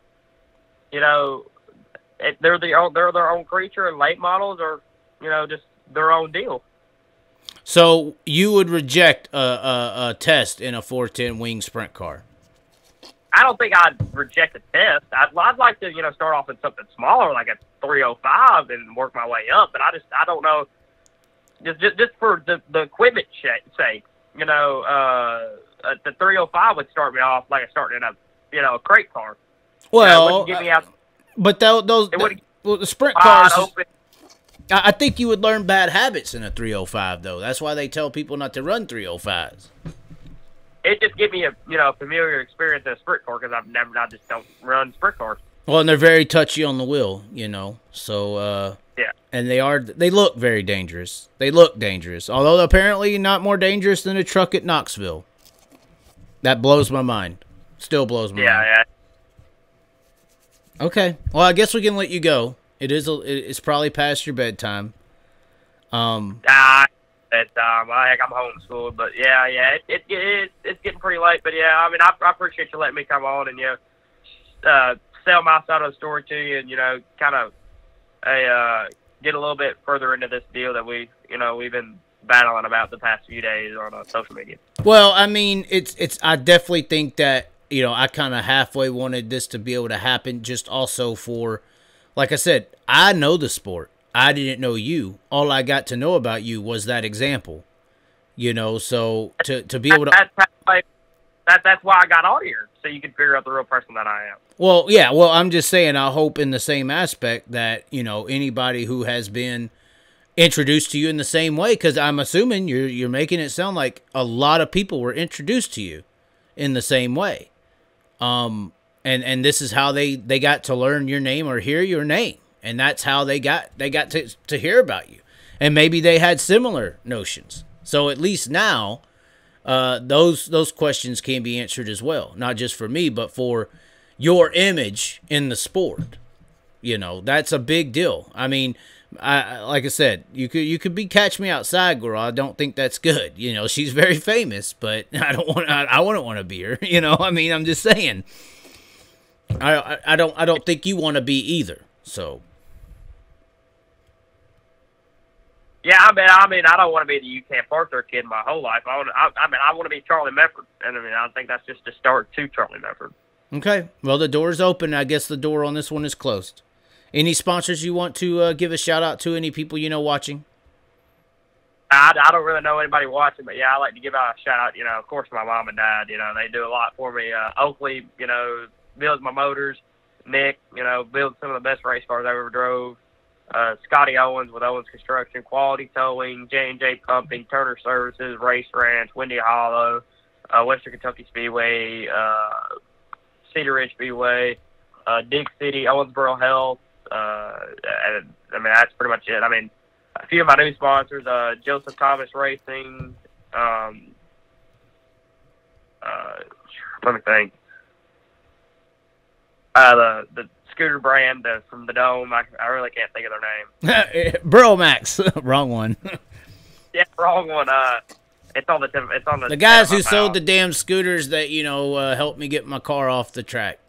you know, they're the they're their own creature, and late models are, you know, just their own deal. So you would reject a, a, a test in a 410 wing sprint car? I don't think I'd reject a test. I'd, I'd like to, you know, start off in something smaller, like a 305, and work my way up. But I just, I don't know, just just, just for the the equipment sake, you know, uh, uh, the 305 would start me off like I started in a, you know, a crate car. Well, you know, me out, but those, those It well, the sprint cars. open. I I think you would learn bad habits in a 305, though. That's why they tell people not to run 305s. It just give me a, you know, familiar experience in a sprint car because I've never, I just don't run sprint cars. Well, and they're very touchy on the wheel, you know. So, uh, Yeah. and they are they look very dangerous. They look dangerous, although apparently not more dangerous than a truck at Knoxville. That blows my mind. Still blows my Yeah, mind. yeah. Okay. Well, I guess we can let you go. It is a, it's probably past your bedtime. Um, Nah, that um, I'm homeschooled, but yeah, yeah, it, it, it it's getting pretty late. But yeah, I mean, I, I appreciate you letting me come on and you know, uh, sell my side of the story to you, and you know, kind of, a uh, get a little bit further into this deal that we, you know, we've been battling about the past few days on uh, social media. Well, I mean, it's it's. I definitely think that you know I kind of halfway wanted this to be able to happen, just also for, like I said, I know the sport. I didn't know you. All I got to know about you was that example. You know, so to to be able to. That's, that's, why- that, that's why I got on here, so you can figure out the real person that I am. Well, yeah. Well, I'm just saying. I hope in the same aspect that you know anybody who has been introduced to you in the same way, because I'm assuming you're you're making it sound like a lot of people were introduced to you in the same way. Um, and and this is how they they got to learn your name or hear your name, and that's how they got they got to to hear about you, and maybe they had similar notions. So at least now uh, those those questions can be answered as well, not just for me, but for your image in the sport. You know, that's a big deal. I mean, I like I said, you could you could be catch me outside, girl. I don't think that's good. You know, she's very famous, but I don't want I, I wouldn't want to be her. You know, I mean, I'm just saying. I I, I don't I don't think you want to be either. So Yeah, I mean, I mean, I don't want to be the UCAN Arthur kid my whole life. I want, I, I mean, I want to be Charlie Mefford, and I mean, I think that's just the start to Charlie Mefford. okay, well the door's open. I guess the door on this one is closed. Any sponsors you want to uh, give a shout out to? Any people you know watching? I, I don't really know anybody watching, but yeah, I like to give out a shout out. You know, of course, my mom and dad. You know, they do a lot for me. Uh, Oakley, you know, builds my motors. Nick, you know, builds some of the best race cars I ever drove. Uh, Scotty Owens with Owens Construction, Quality Towing, J and J Pumping, Turner Services, Race Ranch, Windy Hollow, uh, Western Kentucky Speedway, uh, Cedar Ridge Speedway, uh, Dig City, Owensboro Health. Uh, and, I mean, that's pretty much it. I mean, a few of my new sponsors, uh, Joseph Thomas Racing. Um, uh, let me think. uh, the the scooter brand from the dome. I, I really can't think of their name. Burromax, wrong one. Yeah, wrong one. Uh, it's on the tip, it's on the The guys who sold the damn scooters that you know uh, helped me get my car off the track.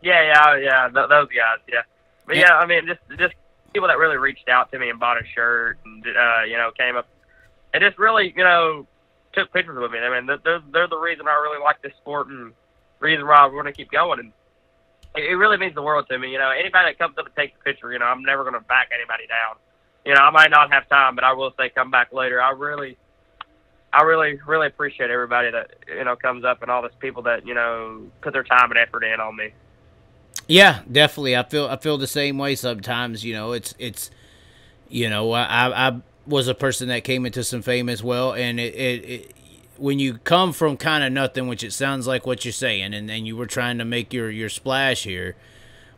Yeah, yeah, yeah. Th- those guys. Yeah, but Yeah. yeah, I mean, just just people that really reached out to me and bought a shirt and uh, you know came up and just really you know took pictures with me. I mean, they're they're, the reason I really like this sport and reason why we're going to keep going. And it, really means the world to me. You know, anybody that comes up and takes a picture, you know, I'm never going to back anybody down. You know, I might not have time, but I will say come back later. I really. I really, really appreciate everybody that you know comes up and all these people that you know put their time and effort in on me. Yeah, definitely. I feel I feel the same way sometimes. You know, it's it's you know I I I was a person that came into some fame as well, and it it. it when you come from kind of nothing, which it sounds like what you're saying, and then you were trying to make your, your splash here,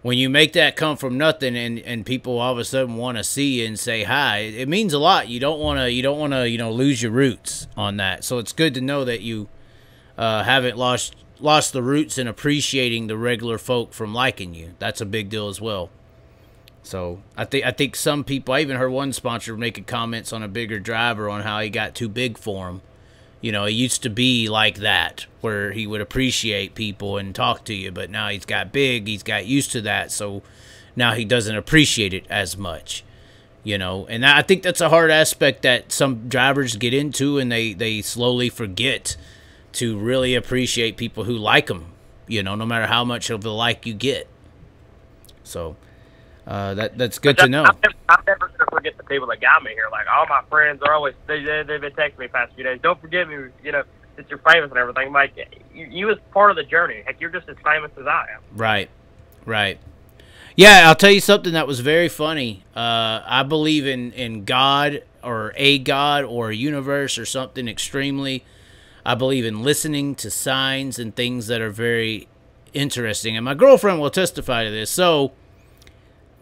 when you make that come from nothing and, and people all of a sudden want to see you and say hi, it, it means a lot. You don't want to you don't want to you know lose your roots on that. So it's good to know that you uh, haven't lost lost the roots in appreciating the regular folk from liking you. That's a big deal as well. So I think I think some people. I even heard one sponsor making comments on a bigger driver on how he got too big for him. You know, he used to be like that, where he would appreciate people and talk to you, but now he's got big. He's got used to that, so now he doesn't appreciate it as much. You know, and I think that's a hard aspect that some drivers get into, and they they slowly forget to really appreciate people who like them. You know, no matter how much of a like you get. So uh, that that's good to know. I'm never, I'm never gonna forget the people that got me here. Like all my friends are always they they they've been texting me the past few days. Don't forget me, you know, that you're famous and everything. Like you, you was part of the journey. Heck, you're just as famous as I am. Right, right. Yeah, I'll tell you something that was very funny. Uh, I believe in in God or a God or a universe or something extremely. I believe in listening to signs and things that are very interesting, and my girlfriend will testify to this. So,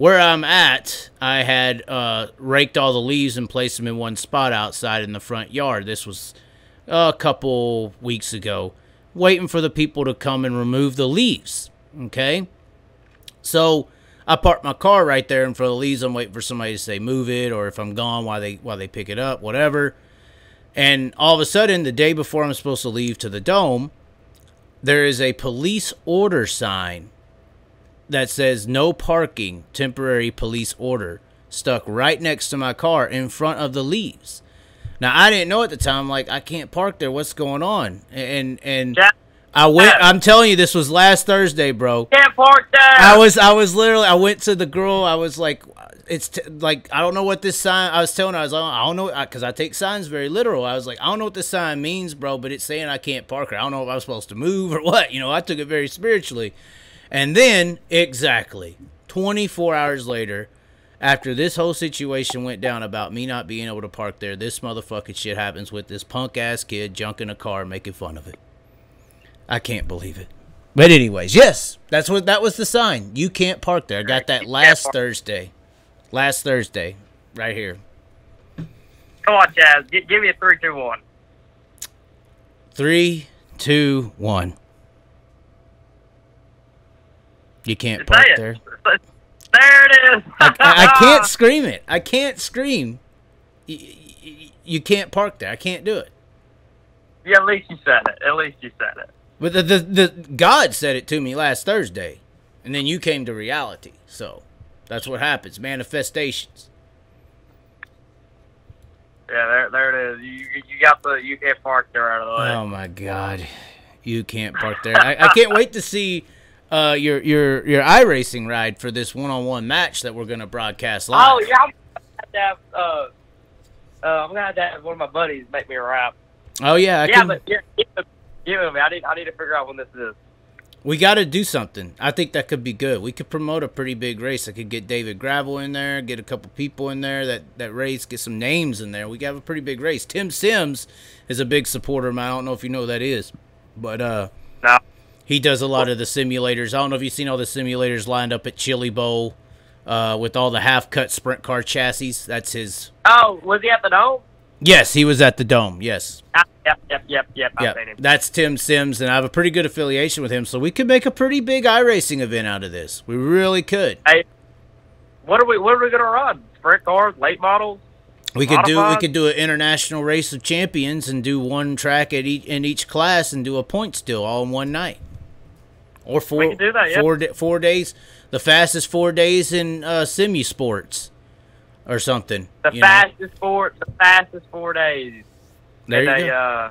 where I'm at, I had uh, raked all the leaves and placed them in one spot outside in the front yard. This was a couple weeks ago, waiting for the people to come and remove the leaves. Okay. So I parked my car right there in front of the leaves. I'm waiting for somebody to say move it, or if I'm gone while they while they pick it up, whatever. And all of a sudden, the day before I'm supposed to leave to the dome, there is a police order sign that says no parking, temporary police order, stuck right next to my car in front of the leaves. Now I didn't know at the time, like I can't park there. What's going on? And and Jack, I went. I'm telling you, this was last Thursday, bro. can't park there. I was I was literally I went to the girl. I was like, it's t- like I don't know what this sign. I was telling her I was like, I don't know because I take signs very literal. I was like, I don't know what this sign means, bro, but it's saying I can't park her. I don't know if I was supposed to move or what. You know, I took it very spiritually. And then exactly 24 hours later, after this whole situation went down about me not being able to park there, this motherfucking shit happens with this punk ass kid junking a car making fun of it. I can't believe it. But anyways, yes, that's what that was the sign. You can't park there. I got that last Thursday. Last Thursday, right here. Come on, Chaz. G- give me a three, two, one. Three, two, one. You can't park it. there. There it is. I, I, I can't scream it. I can't scream. Y- y- y- You can't park there. I can't do it. Yeah, at least you said it. At least you said it. But the, the the God said it to me last Thursday, and then you came to reality. So that's what happens. Manifestations. Yeah, there, there it is. You, you you got the you can't park there out of the way. Oh my God, you can't park there. I, I can't wait to see uh, your your your iRacing ride for this one-on-one match that we're gonna broadcast live. Oh yeah, I'm gonna have to have, uh, uh, I'm gonna have to have one of my buddies make me a rap. Oh yeah, I yeah, can, but give, give, it- give it to me. I need I need to figure out when this is. we got to do something. I think that could be good. We could promote a pretty big race. I could get David Gravel in there, get a couple people in there that that race, get some names in there. We could have a pretty big race. Tim Sims is a big supporter of mine. I don't know if you know who that is, but uh, No. He does a lot of the simulators. I don't know if you've seen all the simulators lined up at Chili Bowl uh, with all the half cut sprint car chassis. That's his. Oh, was he at the dome? Yes, he was at the dome. Yes. Ah, yep, yep, yep, yep. I've Yeah, seen him. that's Tim Sims, and I have a pretty good affiliation with him, so we could make a pretty big iRacing event out of this. We really could. Hey, what are we? What are we gonna run? Sprint cars, late models. We could do we could do an international race of champions and do one track at each in each class and do a point still all in one night. Or four that, yeah. four four days, the fastest four days in uh, simu sports, or something. The you know? fastest four, the fastest four days. There And you they, go. uh,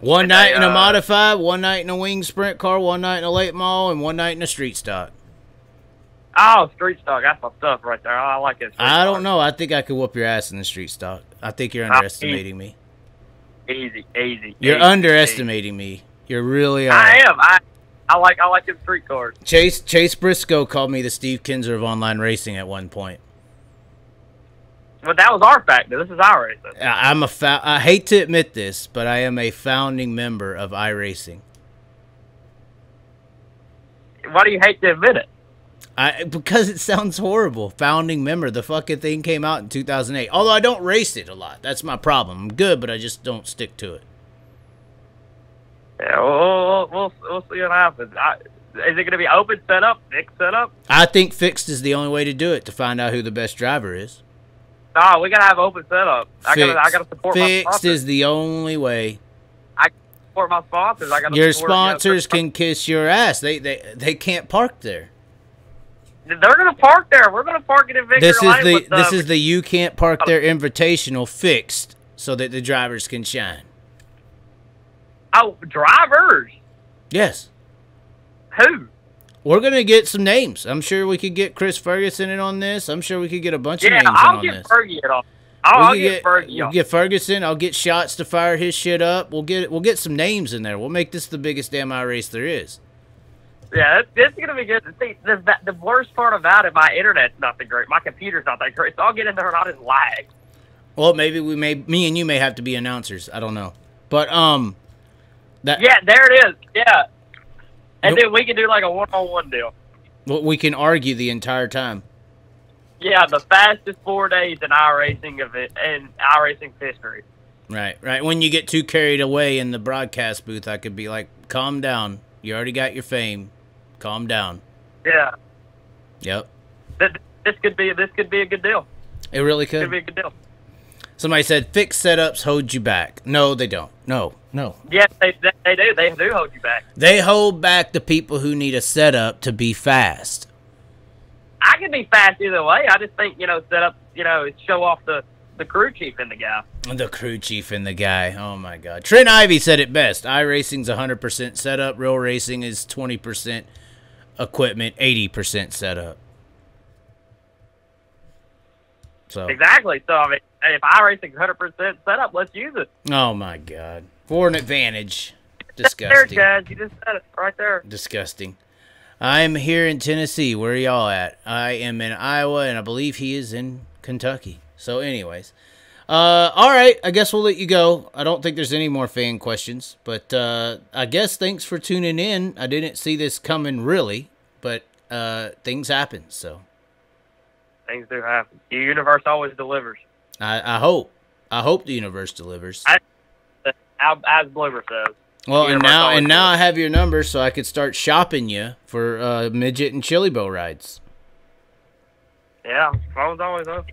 one night they, in a uh, modified, one night in a wing sprint car, one night in a late mall, and one night in a street stock. oh, street stock. That's my stuff right there. I like it. I don't know. I think I could whoop your ass in the street stock. I think you're underestimating me. Easy, easy. You're easy, underestimating me. You're really are. I am. I, I like, I like them street cars. Chase Chase Briscoe called me the Steve Kinser of online racing at one point. But that was rFactor. This is our racing. I- I'm a fa- I hate to admit this, but I am a founding member of iRacing. Why do you hate to admit it? I because it sounds horrible. Founding member. The fucking thing came out in 2008. Although I don't race it a lot. That's my problem. I'm good, but I just don't stick to it. Yeah, we'll, we'll, see what happens. I, is it going to be open setup, fixed setup? I think fixed is the only way to do it to find out who the best driver is. No, we got to have open setup. I got I got to support my Fixed is the only way. I support my sponsors. I got to Your support, you know, sponsors can kiss your ass. They they they can't park there. They're going to park there. We're going to park it in Victory This is the this uh, is the you can't park there invitational fixed so that the drivers can shine. Oh drivers. Yes. Who? We're gonna get some names. I'm sure we could get Chris Ferguson in on this. I'm sure we could get a bunch Yeah, of names in I'll on get this. It off. We I'll, I'll could get, Fergie we'll get Ferguson. I'll get shots to fire his shit up. We'll get we'll get some names in there. We'll make this the biggest damn I race there is. Yeah, it's, it's gonna be good. See, the, the, the worst part about it, my internet's not that great. My computer's not that great, so I'll get in there and I'll just lag. Well, maybe we may me and you may have to be announcers. I don't know. But um that Yeah, there it is. Yeah, and then we can do like a one-on-one deal. well, we can argue the entire time. Yeah, the fastest four days in iRacing of it in iRacing history. Right, right. When you get too carried away in the broadcast booth, I could be like, "Calm down. You already got your fame. Calm down." Yeah, Yep. This could be this could be a good deal. It really Could could. be a good deal. Somebody said fixed setups hold you back. No, they don't. No, no. Yes, they, they do. They do hold you back. They hold back the people who need a setup to be fast. I can be fast either way. I just think you know set up you know show off the the crew chief and the guy. The crew chief and the guy. Oh my God. Trent Ivy said it best. iRacing's 100% setup. Real racing is 20% equipment, 80% setup. So. Exactly. So I mean, if iRacing's 100 percent set up, let's use it. Oh my God. For an advantage. Disgusting. There, Disgusting. You just said it right there. Disgusting. I'm here in Tennessee. Where are y'all at? I am in Iowa, and I believe he is in Kentucky. So, anyways, uh, all right. I guess we'll let you go. I don't think there's any more fan questions, but uh, I guess thanks for tuning in. I didn't see this coming really, but uh, things happen. So, Things do happen. The universe always delivers. I, I hope, I hope the universe delivers. I- As, Bloomer says. Well, and now and now I have your number, so I could start shopping you for uh, midget and Chili Bowl rides. Yeah, phone's always up.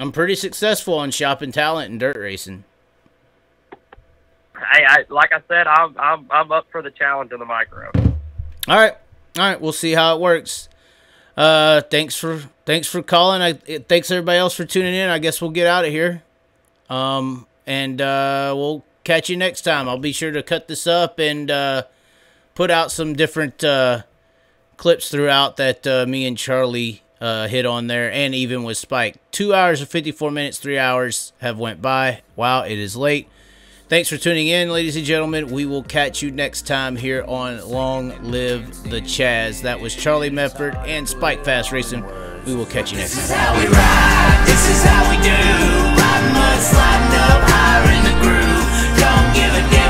I'm pretty successful on shopping talent and dirt racing. Hey, I, like I said, I'm I'm I'm up for the challenge of the micro. All right, all right. We'll see how it works. Uh, thanks for thanks for calling. I thanks everybody else for tuning in. I guess we'll get out of here. Um, and uh, we'll catch you next time. I'll be sure to cut this up and uh, put out some different uh, clips throughout that uh, me and Charlie uh, hit on there, and even with Spike. Two hours and fifty four minutes, three hours have went by. Wow, it is late. Thanks for tuning in, ladies and gentlemen. We will catch you next time here on Long Live the Chaz. That was Charlie Mefford and Spike Fast Racing. We will catch you next time don't give a damn.